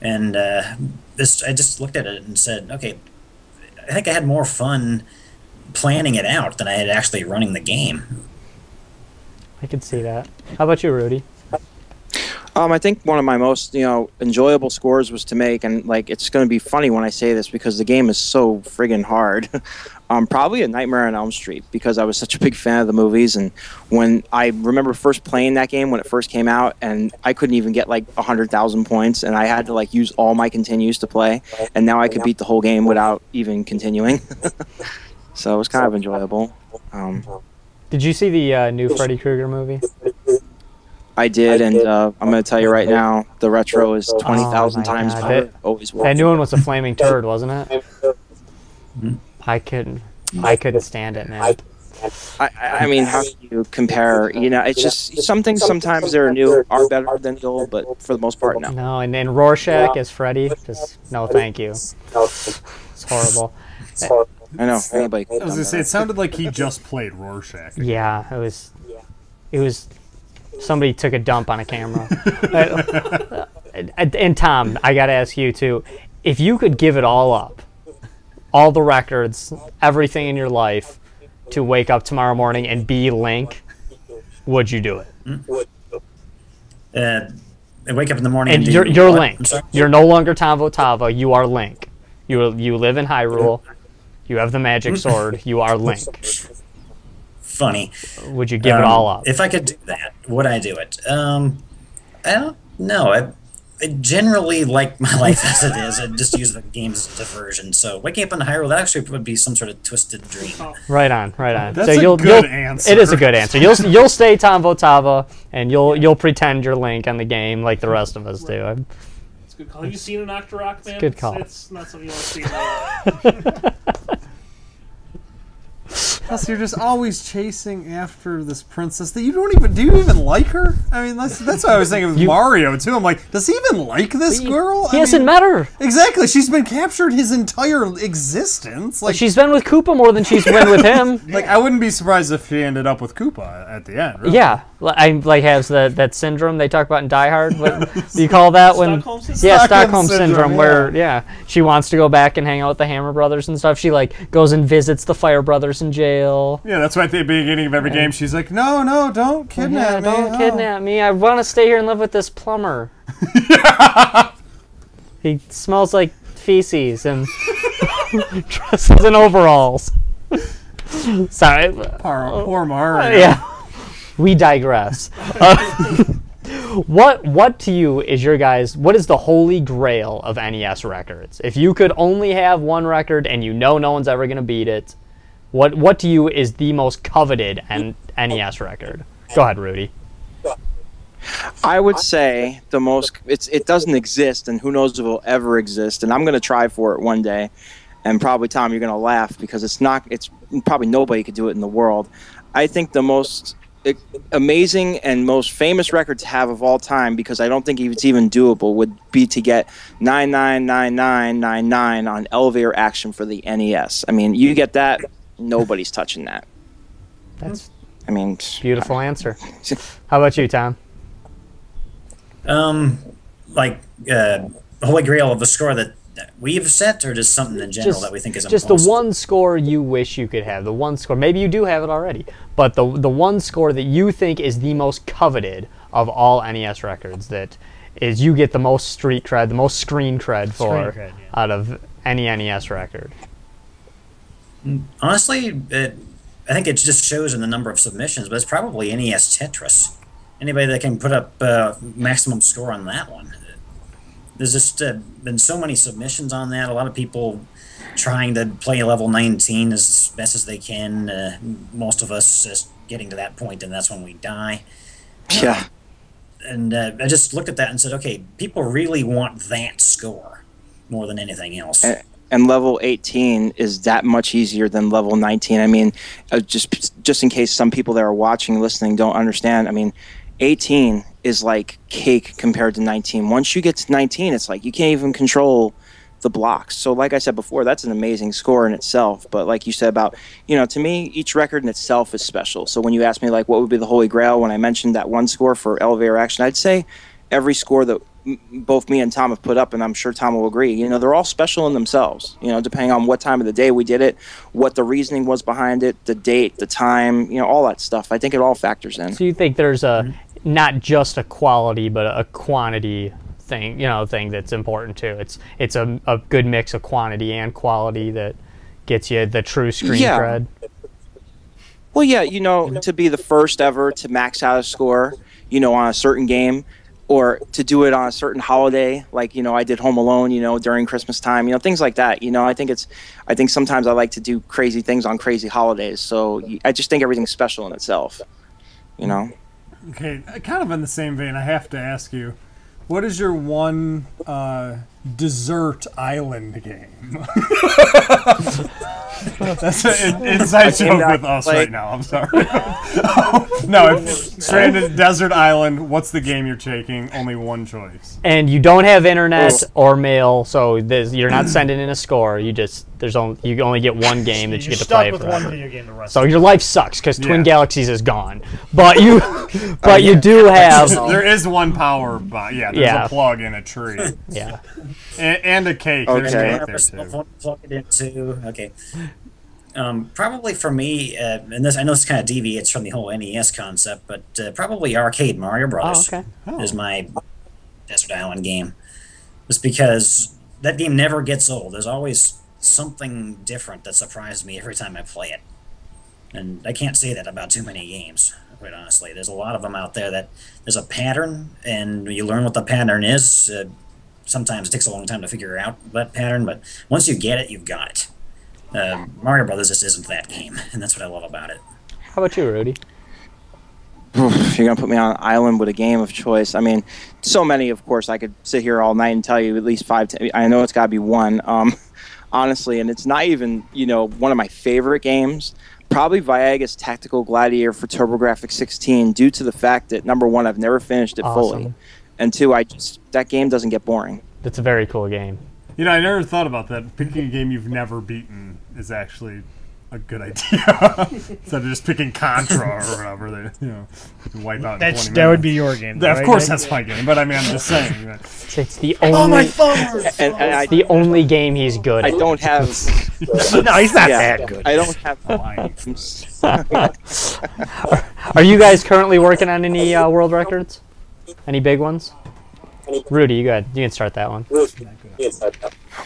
Speaker 8: And uh, this, I just looked at it and said, okay, I think I had more fun planning it out than I had actually running the game.
Speaker 2: I could see that. How about you, Rudy?
Speaker 7: Um, I think one of my most you know enjoyable scores was to make, and like it's going to be funny when I say this because the game is so friggin' hard. [LAUGHS] um, probably a Nightmare on Elm Street because I was such a big fan of the movies, and when I remember first playing that game when it first came out, and I couldn't even get like hundred thousand points, and I had to like use all my continues to play, and now I could beat the whole game without even continuing. [LAUGHS] so it was kind of enjoyable. Um,
Speaker 2: Did you see the uh, new Freddy Krueger movie?
Speaker 7: I did, and uh, I'm going to tell you right now, the retro is twenty thousand
Speaker 2: Oh my
Speaker 7: times
Speaker 2: God,
Speaker 7: better.
Speaker 2: that-
Speaker 7: Always was.
Speaker 2: That new one was a flaming turd, wasn't it? I couldn't. I couldn't stand it, man.
Speaker 7: I, I I mean, how do you compare? You know, it's just some things sometimes they're new are better than the old, but for the most part, no.
Speaker 2: No, and then Rorschach as Freddy. Just no, thank you. It's horrible.
Speaker 7: I know anybody.
Speaker 4: I was gonna say it sounded like he just played Rorschach.
Speaker 2: Yeah, it was. It was. Somebody took a dump on a camera. Uh, and, and Tom, I gotta ask you too. If you could give it all up, all the records, everything in your life, to wake up tomorrow morning and be Link, would you do it?
Speaker 8: Uh, I wake up in the morning
Speaker 2: And
Speaker 8: do
Speaker 2: you're you're? Link. You're no longer Tom Votava. You are Link. You you live in Hyrule. You have the magic [LAUGHS] sword. You are Link.
Speaker 8: Funny.
Speaker 2: Would you give it
Speaker 8: Um,
Speaker 2: all up?
Speaker 8: If I could do that, would I do it? Um, I don't know. I, I generally like my [LAUGHS] life as it is. I just use the game as diversion. So waking up in Hyrule, that actually would be some sort of twisted dream.
Speaker 2: Right on, right on.
Speaker 4: That's
Speaker 2: so
Speaker 4: a
Speaker 2: you'll,
Speaker 4: good
Speaker 2: you'll,
Speaker 4: answer.
Speaker 2: It is a good answer. You'll you'll stay Tom Votava, and you'll you'll pretend you're Link on the game like the rest of us do. I'm-
Speaker 3: It's a good call. Have you seen an Octorok, man?
Speaker 2: good
Speaker 3: It's-
Speaker 2: call.
Speaker 3: It's, not something you want to see. [LAUGHS] [LAUGHS]
Speaker 4: Plus, you're just always chasing after this princess that you don't even. Do you even like her? I mean, that's that's what I was thinking with
Speaker 2: You-
Speaker 4: Mario too. I'm like, does he even like this girl?
Speaker 2: He
Speaker 4: I
Speaker 2: hasn't
Speaker 4: mean,
Speaker 2: met her.
Speaker 4: Exactly. She's been captured his entire existence. Like,
Speaker 2: She's been with Koopa more than she's been with him. [LAUGHS]
Speaker 4: like I wouldn't be surprised if she ended up with Koopa at the end. Really.
Speaker 2: Yeah, li- I like has the that syndrome they talk about in Die Hard. What do you call that when?
Speaker 3: Stockholm?
Speaker 2: Yeah,
Speaker 4: Stockholm
Speaker 2: Stockholm syndrome,
Speaker 4: syndrome,
Speaker 2: where yeah, she wants to go back and hang out with the Hammer Brothers and stuff. She like goes and visits the Fire Brothers in jail.
Speaker 4: Yeah, that's why at the beginning of every game she's like, "No, no, don't kidnap
Speaker 2: Yeah,
Speaker 4: me.
Speaker 2: don't
Speaker 4: oh."
Speaker 2: kidnap me. I want to stay here and live with this plumber. [LAUGHS] he smells like feces and [LAUGHS] dresses in overalls. [LAUGHS] Sorry.
Speaker 4: Poor, poor Mario.
Speaker 2: Yeah. We digress. Uh, what what to you is your guys what is the holy grail of NES records? If you could only have one record and you know no one's ever going to beat it, what what to you is the most coveted and mm-hmm. NES record? Go ahead, Rudy.
Speaker 7: I would say the most. It's it doesn't exist, and who knows if it'll ever exist. And I'm going to try for it one day. And probably Tom, you're going to laugh because it's not. It's probably nobody could do it in the world. I think the most i- amazing and most famous record to have of all time, because I don't think it's even doable, would be to get 999999 on elevator action for the NES. I mean, you get that, nobody's touching that.
Speaker 2: That's
Speaker 7: I mean,
Speaker 2: beautiful answer. [LAUGHS] How about you, Tom?
Speaker 8: Um, like uh, holy grail of a score that that we've set, or just something in general
Speaker 2: Just-
Speaker 8: that we think is
Speaker 2: Just the one score you wish you could have. The one score. Maybe you do have it already, but the the one score that you think is the most coveted of all NES records. That is, you get the most street cred, the most screen cred for
Speaker 1: cred, yeah.
Speaker 2: out of any NES record.
Speaker 8: Honestly, it, I think it just shows in the number of submissions, but it's probably NES Tetris. Anybody that can put up uh, maximum score on that one. There's just uh, been so many submissions on that. A lot of people trying to play level 19 as best as they can. Uh, most of us just getting to that point, and that's when we die.
Speaker 7: yeah.
Speaker 8: And uh, I just looked at that and said, okay, people really want that score more than anything else.
Speaker 7: And level 18 is that much easier than level 19 i mean uh, just just in case some people that are watching listening don't understand i mean 18 is like cake compared to 19 once you get to 19 it's like you can't even control the blocks. So like i said before that's an amazing score in itself but like you said about you know to me each record in itself is special. So when you ask me like what would be the holy grail when i mentioned that one score for elevator action i'd say every score that both me and Tom have put up, and I'm sure Tom will agree. You know, they're all special in themselves. You know, depending on what time of the day we did it, what the reasoning was behind it, the date, the time, you know, all that stuff. I think it all factors in.
Speaker 2: So you think there's a mm-hmm. not just a quality but a quantity thing, you know, thing that's important too. It's it's a, a good mix of quantity and quality that gets you the true screen
Speaker 7: Yeah.
Speaker 2: cred.
Speaker 7: Well, yeah, you know, to be the first ever to max out a score, you know, on a certain game, or to do it on a certain holiday, like you know, I did Home Alone, you know, during Christmas time, you know, things like that. You know, I think it's, I think sometimes I like to do crazy things on crazy holidays. So i just think everything's special in itself. You know.
Speaker 4: Okay, kind of in the same vein, I have to ask you, what is your one uh, dessert island game? [LAUGHS] That's an inside joke
Speaker 7: that
Speaker 4: with us
Speaker 7: play-
Speaker 4: right now. I'm sorry. [LAUGHS] no, if stranded desert island. What's the game you're taking? Only one choice.
Speaker 2: And you don't have internet or mail, so there's, you're not sending in a score. You just there's only you only get one game that you
Speaker 1: You're
Speaker 2: get to
Speaker 1: stuck
Speaker 2: play
Speaker 1: with
Speaker 2: forever.
Speaker 1: one video game the rest.
Speaker 2: So your life sucks because Twin
Speaker 4: Yeah.
Speaker 2: Galaxies is gone. But you, [LAUGHS] but you oh, do have,
Speaker 4: There is one power, but yeah, there's
Speaker 2: Yeah.
Speaker 4: a plug in a tree
Speaker 2: yeah.
Speaker 4: And, and a cake. There's
Speaker 7: Okay.
Speaker 4: cake there too.
Speaker 8: plug it into. Okay. Um, probably for me, uh, and this I know this kind of deviates from the whole NES concept, but uh, probably arcade Mario
Speaker 2: Oh,
Speaker 8: Brothers
Speaker 2: okay.
Speaker 8: is my Desert Island game. Just because that game never gets old. There's always something different that surprises me every time I play it, and I can't say that about too many games. Quite honestly, there's a lot of them out there that there's a pattern, and you learn what the pattern is. Uh, sometimes it takes a long time to figure out that pattern, but once you get it, you've got it. Uh, Mario Brothers just isn't that game, [LAUGHS] and that's what I love about it.
Speaker 2: How about you, Rudy?
Speaker 7: if you're gonna put me on an island with a game of choice, I mean, so many. Of course, I could sit here all night and tell you at least five. Ten, I know it's got to be one. Um, [LAUGHS] honestly, and it's not even you know one of my favorite games. Probably Veigues Tactical Gladiator for TurboGrafx 16, due to the fact that number one, I've never finished it fully,
Speaker 2: Awesome.
Speaker 7: And two, I just that game doesn't get boring.
Speaker 2: That's a very cool game.
Speaker 4: You know, I never thought about that. Picking a game you've never beaten is actually a good idea. [LAUGHS] Instead of just picking Contra or whatever, they you know wipe out.
Speaker 1: That's
Speaker 4: 20
Speaker 1: that would be your game.
Speaker 4: That-
Speaker 1: right?
Speaker 4: Of course,
Speaker 1: Like-
Speaker 4: that's my game. But I mean, I'm just saying. that-
Speaker 2: It's the only, Oh my
Speaker 7: And, and I,
Speaker 2: the only game he's good
Speaker 7: I
Speaker 2: at.
Speaker 7: don't have. [LAUGHS]
Speaker 1: no, he's not
Speaker 7: yeah,
Speaker 1: that good.
Speaker 7: I don't have. [LAUGHS]
Speaker 2: Are you guys currently working on any uh, world records? Any big ones? Rudy, you go ahead. You can start that one.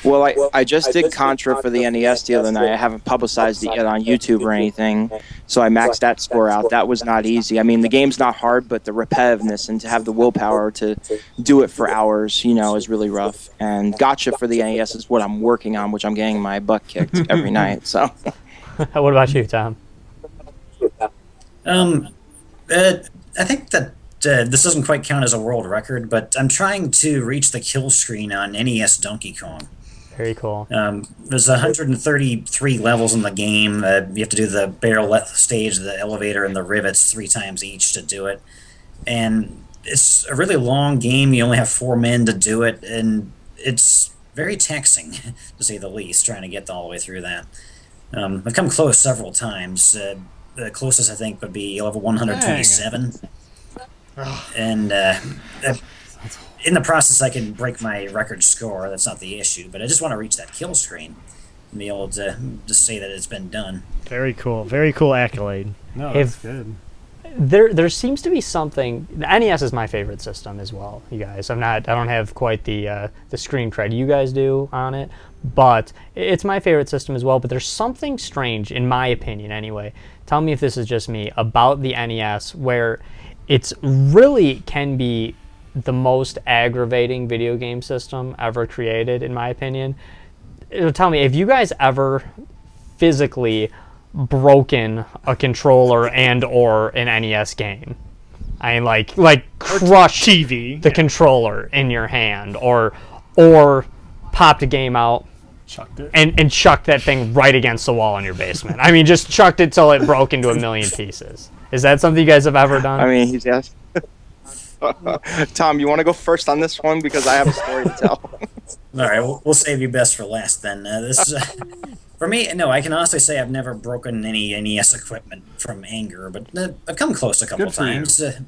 Speaker 7: Well, I, I just did Contra for the NES the other night. I haven't publicized it yet on YouTube or anything, so I maxed that score out. That was not easy. I mean, the game's not hard, but the repetitiveness and to have the willpower to do it for hours, you know, is really rough. And Gotcha for the NES is what I'm working on, which I'm getting my butt kicked every [LAUGHS] night. So,
Speaker 2: what about you, Tom? [LAUGHS]
Speaker 8: Um, uh, I think that uh, this doesn't quite count as a world record, but I'm trying to reach the kill screen on NES Donkey Kong.
Speaker 2: Very cool.
Speaker 8: Um, there's 133 levels in the game. Uh, you have to do the barrel le- stage, the elevator, and the rivets three times each to do it. And it's a really long game. You only have four men to do it, and it's very taxing, [LAUGHS] to say the least, trying to get all the way through that. Um, I've come close several times. Uh, the closest I think would be level 127. And uh, in the process, I can break my record score. That's not the issue, but I just want to reach that kill screen and be able to just say that it's been done.
Speaker 1: Very cool. Very cool accolade.
Speaker 4: No,
Speaker 2: If-
Speaker 4: good.
Speaker 2: there there seems to be something the NES is my favorite system as well, you guys. I'm not I don't have quite the uh, the screen cred you guys do on it, but it's my favorite system as well, but there's something strange in my opinion anyway. Tell me if this is just me about the NES where it's really can be the most aggravating video game system ever created in my opinion. It'll tell me if you guys ever physically broken a controller and or an NES game. I mean, like like crush
Speaker 1: TV.
Speaker 2: the controller in your hand, or or popped a game out
Speaker 4: Chucked it.
Speaker 2: and and chucked that thing right against the wall in your basement. I mean, just chucked it till it broke into a million pieces. Is that something you guys have ever done?
Speaker 7: I mean, he's yes. [LAUGHS] Tom, you want to go first on this one because I have a story to tell. [LAUGHS]
Speaker 8: All right, we'll, we'll save you best for last then. Uh, this uh, [LAUGHS] For me, no, I can honestly say I've never broken any NES equipment from anger, but uh, I've come close a couple
Speaker 4: Good
Speaker 8: times. Uh,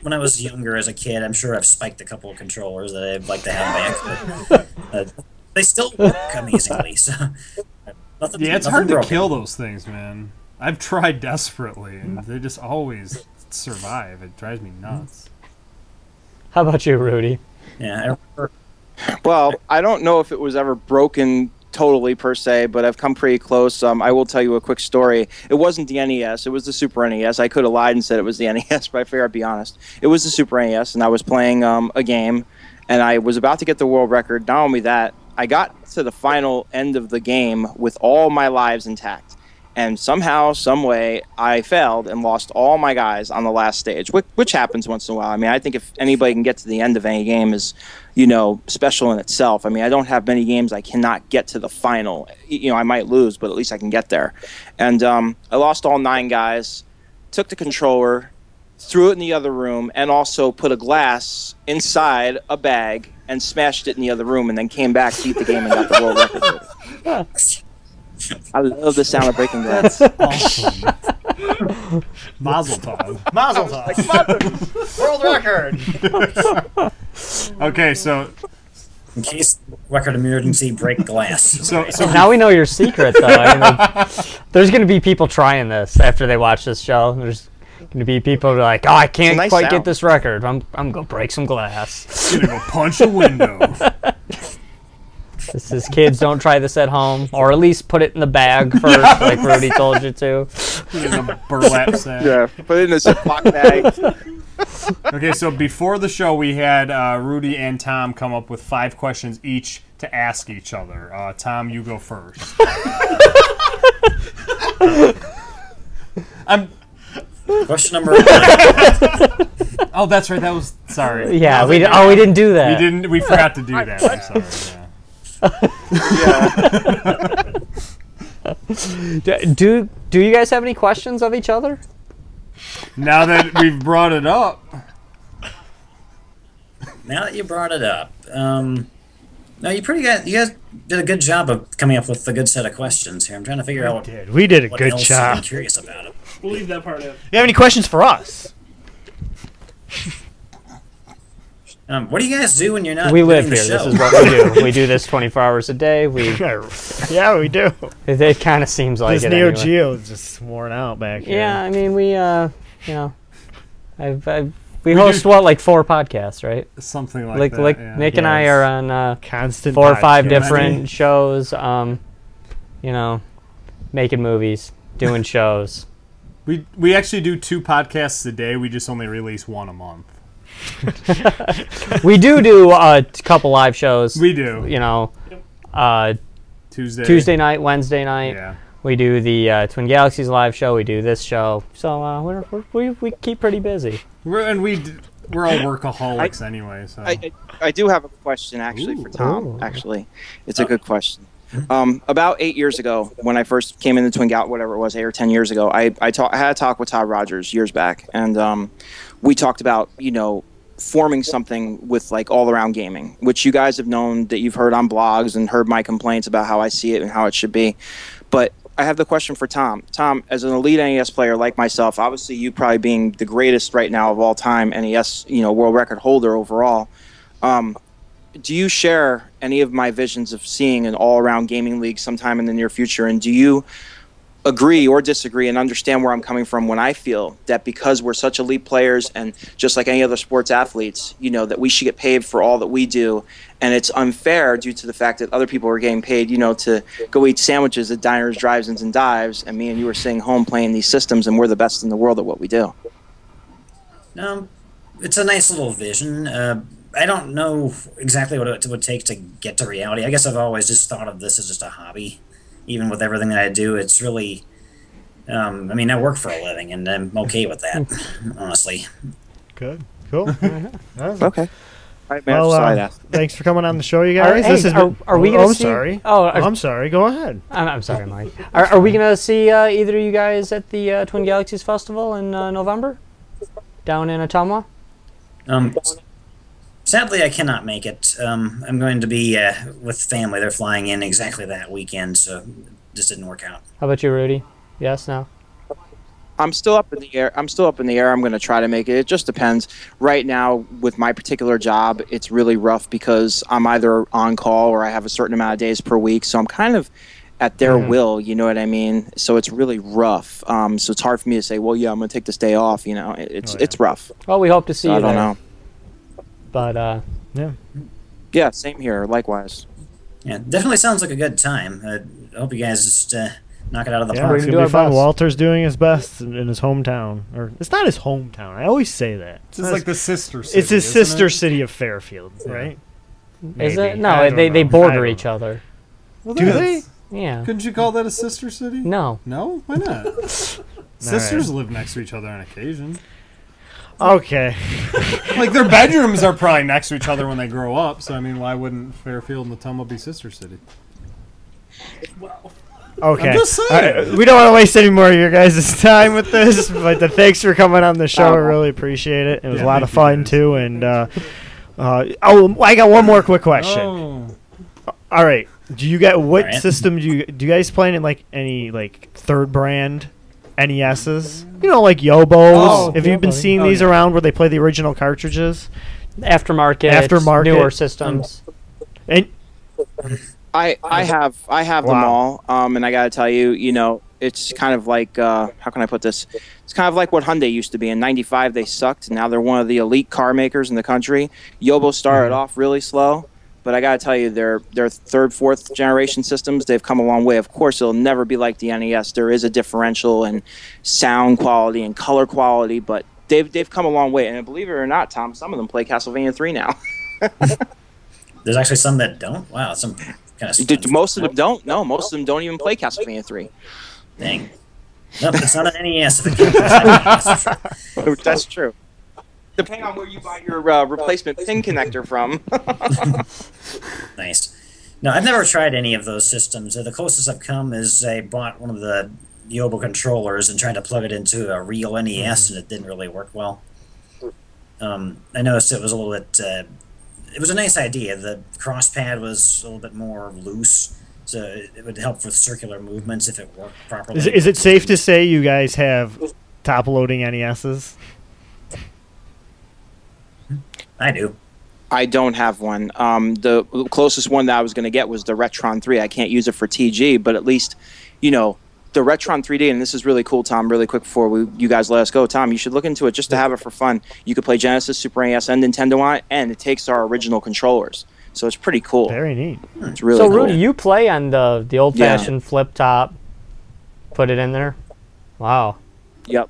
Speaker 8: when I was younger as a kid, I'm sure I've spiked a couple of controllers that I'd like to have back. But, uh, they still work amazingly, so. uh, Nothing,
Speaker 4: Yeah, it's
Speaker 8: nothing
Speaker 4: hard to kill those things, man. I've tried desperately, and they just always survive. It drives me nuts.
Speaker 2: How about you, Rudy?
Speaker 8: Yeah, I
Speaker 7: Well, I don't know if it was ever broken totally per se, but I've come pretty close. Um, I will tell you a quick story. It wasn't the NES; it was the Super NES. I could have lied and said it was the [LAUGHS] NES, but I figured I'd be honest. It was the Super NES, and I was playing um, a game, and I was about to get the world record. Not only that, I got to the final end of the game with all my lives intact. And somehow, some way, I failed and lost all my guys on the last stage, which, which happens once in a while. I mean, I think if anybody can get to the end of any game is, you know, special in itself. I mean, I don't have many games I cannot get to the final. You know, I might lose, but at least I can get there. And um, I lost all nine guys, took the controller, threw it in the other room, and also put a glass inside a bag and smashed it in the other room, and then came back, beat the game, and got the world record. [LAUGHS] [LAUGHS] I love the sound of breaking glass.
Speaker 4: Awesome. [LAUGHS] Mazel tov.
Speaker 1: Mazel tov. World record. [LAUGHS]
Speaker 4: Okay, so
Speaker 8: in case record emergency break glass.
Speaker 4: so so
Speaker 2: Now we know your secret, though. I mean, there's going to be people trying this after they watch this show. There's going to be people who are like, "Oh, I can't
Speaker 7: nice
Speaker 2: quite get this record. I'm I'm gonna break some glass."
Speaker 4: gonna go punch a window. [LAUGHS]
Speaker 2: This is kids. Don't try this at home, or at least put it in the bag [LAUGHS] first, like Rudy told you to.
Speaker 4: in a burlap sack.
Speaker 7: Yeah, put it in a Ziploc bag. [LAUGHS]
Speaker 4: Okay, so before the show, we had uh, Rudy and Tom come up with five questions each to ask each other. Uh, Tom, you go first. [LAUGHS] I'm.
Speaker 8: Question number one.
Speaker 4: Oh, that's right. That was sorry.
Speaker 2: Yeah, we oh we didn't do that.
Speaker 4: We didn't. We forgot to do that. I'm sorry. Yeah. [LAUGHS]
Speaker 2: D- [LAUGHS] Do do you guys have any questions of each other?
Speaker 4: Now that we've brought it up,
Speaker 8: Now that you brought it up, um, no, you pretty got you guys did a good job of coming up with a good set of questions here. I'm trying to figure out
Speaker 1: Dude, we did a
Speaker 8: what
Speaker 1: good
Speaker 8: else
Speaker 1: job.
Speaker 8: I'm curious about it.
Speaker 3: We'll leave that part in.
Speaker 1: You have any questions for us? [LAUGHS]
Speaker 8: Um, what do you guys do when you're not?
Speaker 2: We live here.
Speaker 8: the
Speaker 2: This is what we do. [LAUGHS] We do this 24 hours a day. We [LAUGHS]
Speaker 1: yeah, we do.
Speaker 2: it, it kind of seems like
Speaker 1: This
Speaker 2: it.
Speaker 1: Neo
Speaker 2: anyway.
Speaker 1: Geo is just worn out back here.
Speaker 2: Yeah, I mean we uh you know I've, I've we, host what like four podcasts, right?
Speaker 4: something like,
Speaker 2: Like
Speaker 4: that.
Speaker 2: like
Speaker 4: yeah.
Speaker 2: Nick and I are on uh,
Speaker 1: Constant
Speaker 2: four or five
Speaker 1: podcast.
Speaker 2: different shows. Um, you know, making movies, doing [LAUGHS] shows.
Speaker 4: We we actually do two podcasts a day. We just only release one a month. [LAUGHS]
Speaker 2: we do do a couple live shows.
Speaker 4: We do
Speaker 2: you know, uh,
Speaker 4: Tuesday.
Speaker 2: Tuesday night, Wednesday night.
Speaker 4: Yeah.
Speaker 2: We do the uh, Twin Galaxies live show. We do this show. So uh, we're, we're, we we keep pretty busy.
Speaker 4: We're, and we d- we're all workaholics anyway. So
Speaker 7: I, I, I do have a question actually for Tom.
Speaker 2: Ooh.
Speaker 7: Actually, it's a good question. Um, about eight years ago, when I first came into Twin Gal, whatever it was, eight or ten years ago, I I, talk, I had a talk with Todd Rogers years back, and um, we talked about you know forming something with like all around gaming, which you guys have known that you've heard on blogs and heard my complaints about how I see it and how it should be. But I have the question for Tom. Tom, as an elite NES player like myself, obviously you probably being the greatest right now of all time NES, you know, world record holder overall. Um, do you share any of my visions of seeing an all-around gaming league sometime in the near future? And do you agree or disagree and understand where I'm coming from when I feel that because we're such elite players and just like any other sports athletes, you know, that we should get paid for all that we do. And it's unfair due to the fact that other people are getting paid, you know, to go eat sandwiches at diners, drive-ins, and dives. And me and you are sitting home playing these systems and we're the best in the world at what we do.
Speaker 8: Um, it's a nice little vision. Uh, I don't know exactly what it would take to get to reality. I guess I've always just thought of this as just a hobby. Even with everything that I do, it's really. Um, I mean, I work for a living, and I'm okay with that, [LAUGHS] honestly.
Speaker 1: Good. Cool. [LAUGHS] Alright.
Speaker 7: Okay. All right, man.
Speaker 1: Well, uh, thanks for coming on the show, you
Speaker 2: Are-
Speaker 1: guys.
Speaker 2: hey,
Speaker 1: this has
Speaker 2: are- are we
Speaker 1: oh,
Speaker 2: gonna
Speaker 1: I'm
Speaker 2: see-
Speaker 1: sorry.
Speaker 2: oh, are-
Speaker 1: I'm sorry. Go ahead.
Speaker 2: I'm, I'm sorry, Mike. [LAUGHS] Are, are we gonna see uh, either of you guys at the uh, Twin Galaxies Festival in uh, November down in Ottumwa?
Speaker 8: Um, Sadly, I cannot make it. Um, I'm going to be uh, with family. They're flying in exactly that weekend, so just didn't work out.
Speaker 6: How about you, Rudy? Yes, no.
Speaker 7: I'm still up in the air. I'm still up in the air. I'm going to try to make it. It just depends. Right now, with my particular job, it's really rough because I'm either on call or I have a certain amount of days per week. So I'm kind of at their will. You know what I mean? So it's really rough. Um, so it's hard for me to say, well, yeah, I'm going to take this day off. You know, it's
Speaker 1: Oh, yeah.
Speaker 7: it's rough.
Speaker 6: Well, we hope to see
Speaker 7: So
Speaker 6: you
Speaker 7: I don't
Speaker 6: there.
Speaker 7: know.
Speaker 6: But uh,
Speaker 1: Yeah.
Speaker 7: Yeah, same here. Likewise.
Speaker 8: Yeah, definitely sounds like a good time. Uh, I hope you guys just uh, knock it out of the
Speaker 1: Yeah,
Speaker 8: park.
Speaker 1: it's
Speaker 6: gonna
Speaker 1: gonna
Speaker 6: do
Speaker 1: be fun.
Speaker 6: best.
Speaker 1: Walter's doing his best in, in his hometown, or it's not his hometown. I always say that.
Speaker 4: It's just like the sister city.
Speaker 1: it's his
Speaker 4: isn't
Speaker 1: sister
Speaker 4: it?
Speaker 1: city of Fairfield, right?
Speaker 6: is it? No, they, they
Speaker 1: know. I
Speaker 6: border each other.
Speaker 4: Well,
Speaker 1: Do they?
Speaker 6: Yeah.
Speaker 4: Couldn't you call that a sister city?
Speaker 6: No.
Speaker 4: No? Why not? [LAUGHS] Sisters live next to each other on occasion.
Speaker 1: Okay. [LAUGHS]
Speaker 4: Like their bedrooms are probably next to each other when they grow up. So I mean, why wouldn't Fairfield and Ottumwa be sister city? Well.
Speaker 1: Okay.
Speaker 4: I'm just saying.
Speaker 1: right, we don't want to waste any more of your guys' time with this, [LAUGHS] but uh, thanks for coming on the show. I really appreciate it. It was
Speaker 4: Yeah,
Speaker 1: a lot of fun too. And uh, uh, oh, I got one more quick question.
Speaker 4: Oh.
Speaker 1: All right. Do you get what
Speaker 8: All right.
Speaker 1: system do you do you guys play in like any like third brand NESs? You know, like Yobos.
Speaker 6: Oh,
Speaker 1: Have you been seeing
Speaker 4: Oh,
Speaker 1: these
Speaker 4: yeah.
Speaker 1: around where they play the original cartridges?
Speaker 6: Aftermarket,
Speaker 1: Aftermarket.
Speaker 6: newer systems.
Speaker 1: And
Speaker 7: I I have I have them all, um, and I got to tell you, you know, it's kind of like uh, how can I put this? It's kind of like what Hyundai used to be. In '95, they sucked. Now they're one of the elite car makers in the country. Yobo started off really slow, but I got to tell you, their their third, fourth generation systems, they've come a long way. Of course, it'll never be like the NES. There is a differential in sound quality and color quality, but they've they've come a long way. And believe it or not, Tom, some of them play Castlevania 3 now. [LAUGHS]
Speaker 8: There's actually some that don't. Wow, some kind of
Speaker 7: most of them don't. No, most of them don't even play Castlevania 3.
Speaker 8: Dang. Nope, it's not an NES. If it can't play NES, [LAUGHS] that's for sure.
Speaker 7: That's true. [LAUGHS] Depending on where you buy your uh, replacement pin connector from. [LAUGHS]
Speaker 8: Nice. No, I've never tried any of those systems. The closest I've come is I bought one of the Yobo controllers and tried to plug it into a real NES, and it didn't really work well. Um, I noticed it was a little bit. Uh, it was a nice idea. The cross pad was a little bit more loose, so it it would help with circular movements if it worked properly.
Speaker 1: is, is it safe to say you guys have top loading NESs?
Speaker 8: I do.
Speaker 7: I don't have one. Um, the closest one that I was going to get was the Retron 3. I can't use it for TG, but at least, you know, the Retron 3D, and this is really cool, Tom, really quick before we, you guys let us go. Tom, you should look into it just to have it for fun. You could play Genesis, Super NES, and Nintendo on it, and it takes our original controllers. So it's pretty cool.
Speaker 1: Very neat.
Speaker 7: It's really
Speaker 6: so,
Speaker 7: cool.
Speaker 6: Rudy, you play on the the old fashioned flip top. Put it in there. Wow.
Speaker 7: Yep.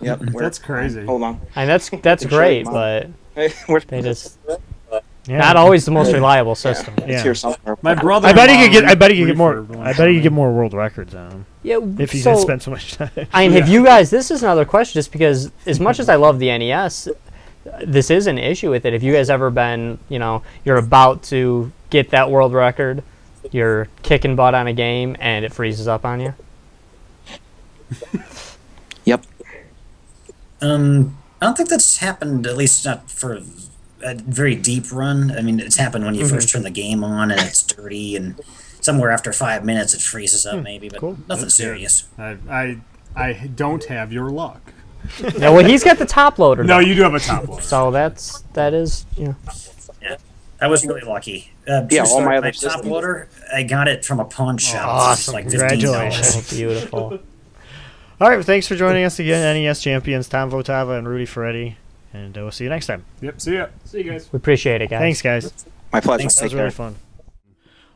Speaker 7: Yep.
Speaker 4: That's crazy.
Speaker 7: Hold on.
Speaker 6: And that's that's
Speaker 7: Can show you
Speaker 6: great, but
Speaker 7: We're- [LAUGHS]
Speaker 6: they just [LAUGHS]
Speaker 1: Yeah.
Speaker 6: not always the most reliable system.
Speaker 7: It's
Speaker 1: Yeah.
Speaker 7: here.
Speaker 4: My brother.
Speaker 1: I bet he could get. I bet he could get more. I bet he could get more world records on him
Speaker 6: Yeah,
Speaker 1: if he's
Speaker 6: so,
Speaker 1: gonna spend so much time.
Speaker 6: I mean, have you guys? This is another question, just because as much as I love the NES, this is an issue with it. Have you guys ever been, you know, you're about to get that world record, you're kicking butt on a game, and it freezes up on you?
Speaker 7: Yep.
Speaker 8: Um, I don't think that's happened. At least not for a very deep run. I mean, it's happened when you
Speaker 1: Mm-hmm.
Speaker 8: first turn the game on and it's dirty, and somewhere after five minutes it freezes up, maybe, but
Speaker 1: Hmm, cool.
Speaker 8: nothing
Speaker 4: That's
Speaker 8: serious.
Speaker 4: I, I I don't have your luck. [LAUGHS]
Speaker 6: no, well, he's got the top loader.
Speaker 4: No,
Speaker 6: though.
Speaker 4: you do have a top [LAUGHS] loader.
Speaker 6: So that's that is, you know,
Speaker 8: I was really lucky. Uh,
Speaker 7: Yeah,
Speaker 8: true
Speaker 7: all my
Speaker 8: story,
Speaker 7: other
Speaker 8: top loader, I got it from a pawn shop.
Speaker 1: awesome.
Speaker 8: Like fifteen
Speaker 1: Congratulations.
Speaker 8: dollars. [LAUGHS]
Speaker 6: oh, beautiful.
Speaker 1: All right. well, Thanks for joining us again, NES champions Tom Votava and Rudy Ferretti, and uh, we'll see you next time.
Speaker 4: Yep. See ya. See you guys.
Speaker 6: We appreciate it, guys.
Speaker 1: Thanks, guys.
Speaker 7: My pleasure.
Speaker 8: Thanks.
Speaker 1: That
Speaker 7: Take
Speaker 1: was really
Speaker 7: care.
Speaker 1: fun.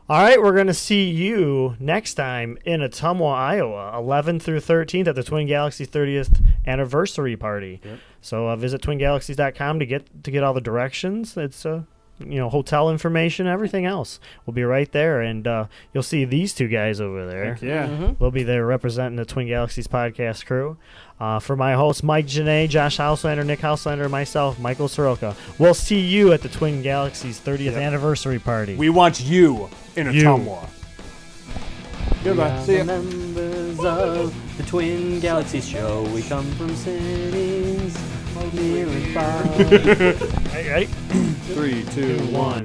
Speaker 1: All right, we're going to see you next time in Ottumwa, Iowa, 11th through 13th at the Twin Galaxies 30th anniversary party. Yep. So uh, visit twingalaxies.com to get to get all the directions. It's uh, you know hotel information, everything else. We'll be right there, and uh, you'll see these two guys over there.
Speaker 4: Yeah.
Speaker 1: They'll be there representing the Twin Galaxies podcast crew. Uh, for my hosts, Mike Janae, Josh Houselander, Nick Houselander, and myself, Michael Soroka. We'll see you at the Twin Galaxies 30th
Speaker 4: Yep.
Speaker 1: anniversary party.
Speaker 4: We want you in a
Speaker 1: You.
Speaker 4: Tumwa. Goodbye.
Speaker 2: We
Speaker 4: See
Speaker 2: are
Speaker 4: ya.
Speaker 2: the members of the Twin Galaxies show. We come from cities near and far.
Speaker 1: Hey.
Speaker 4: Three, two, one.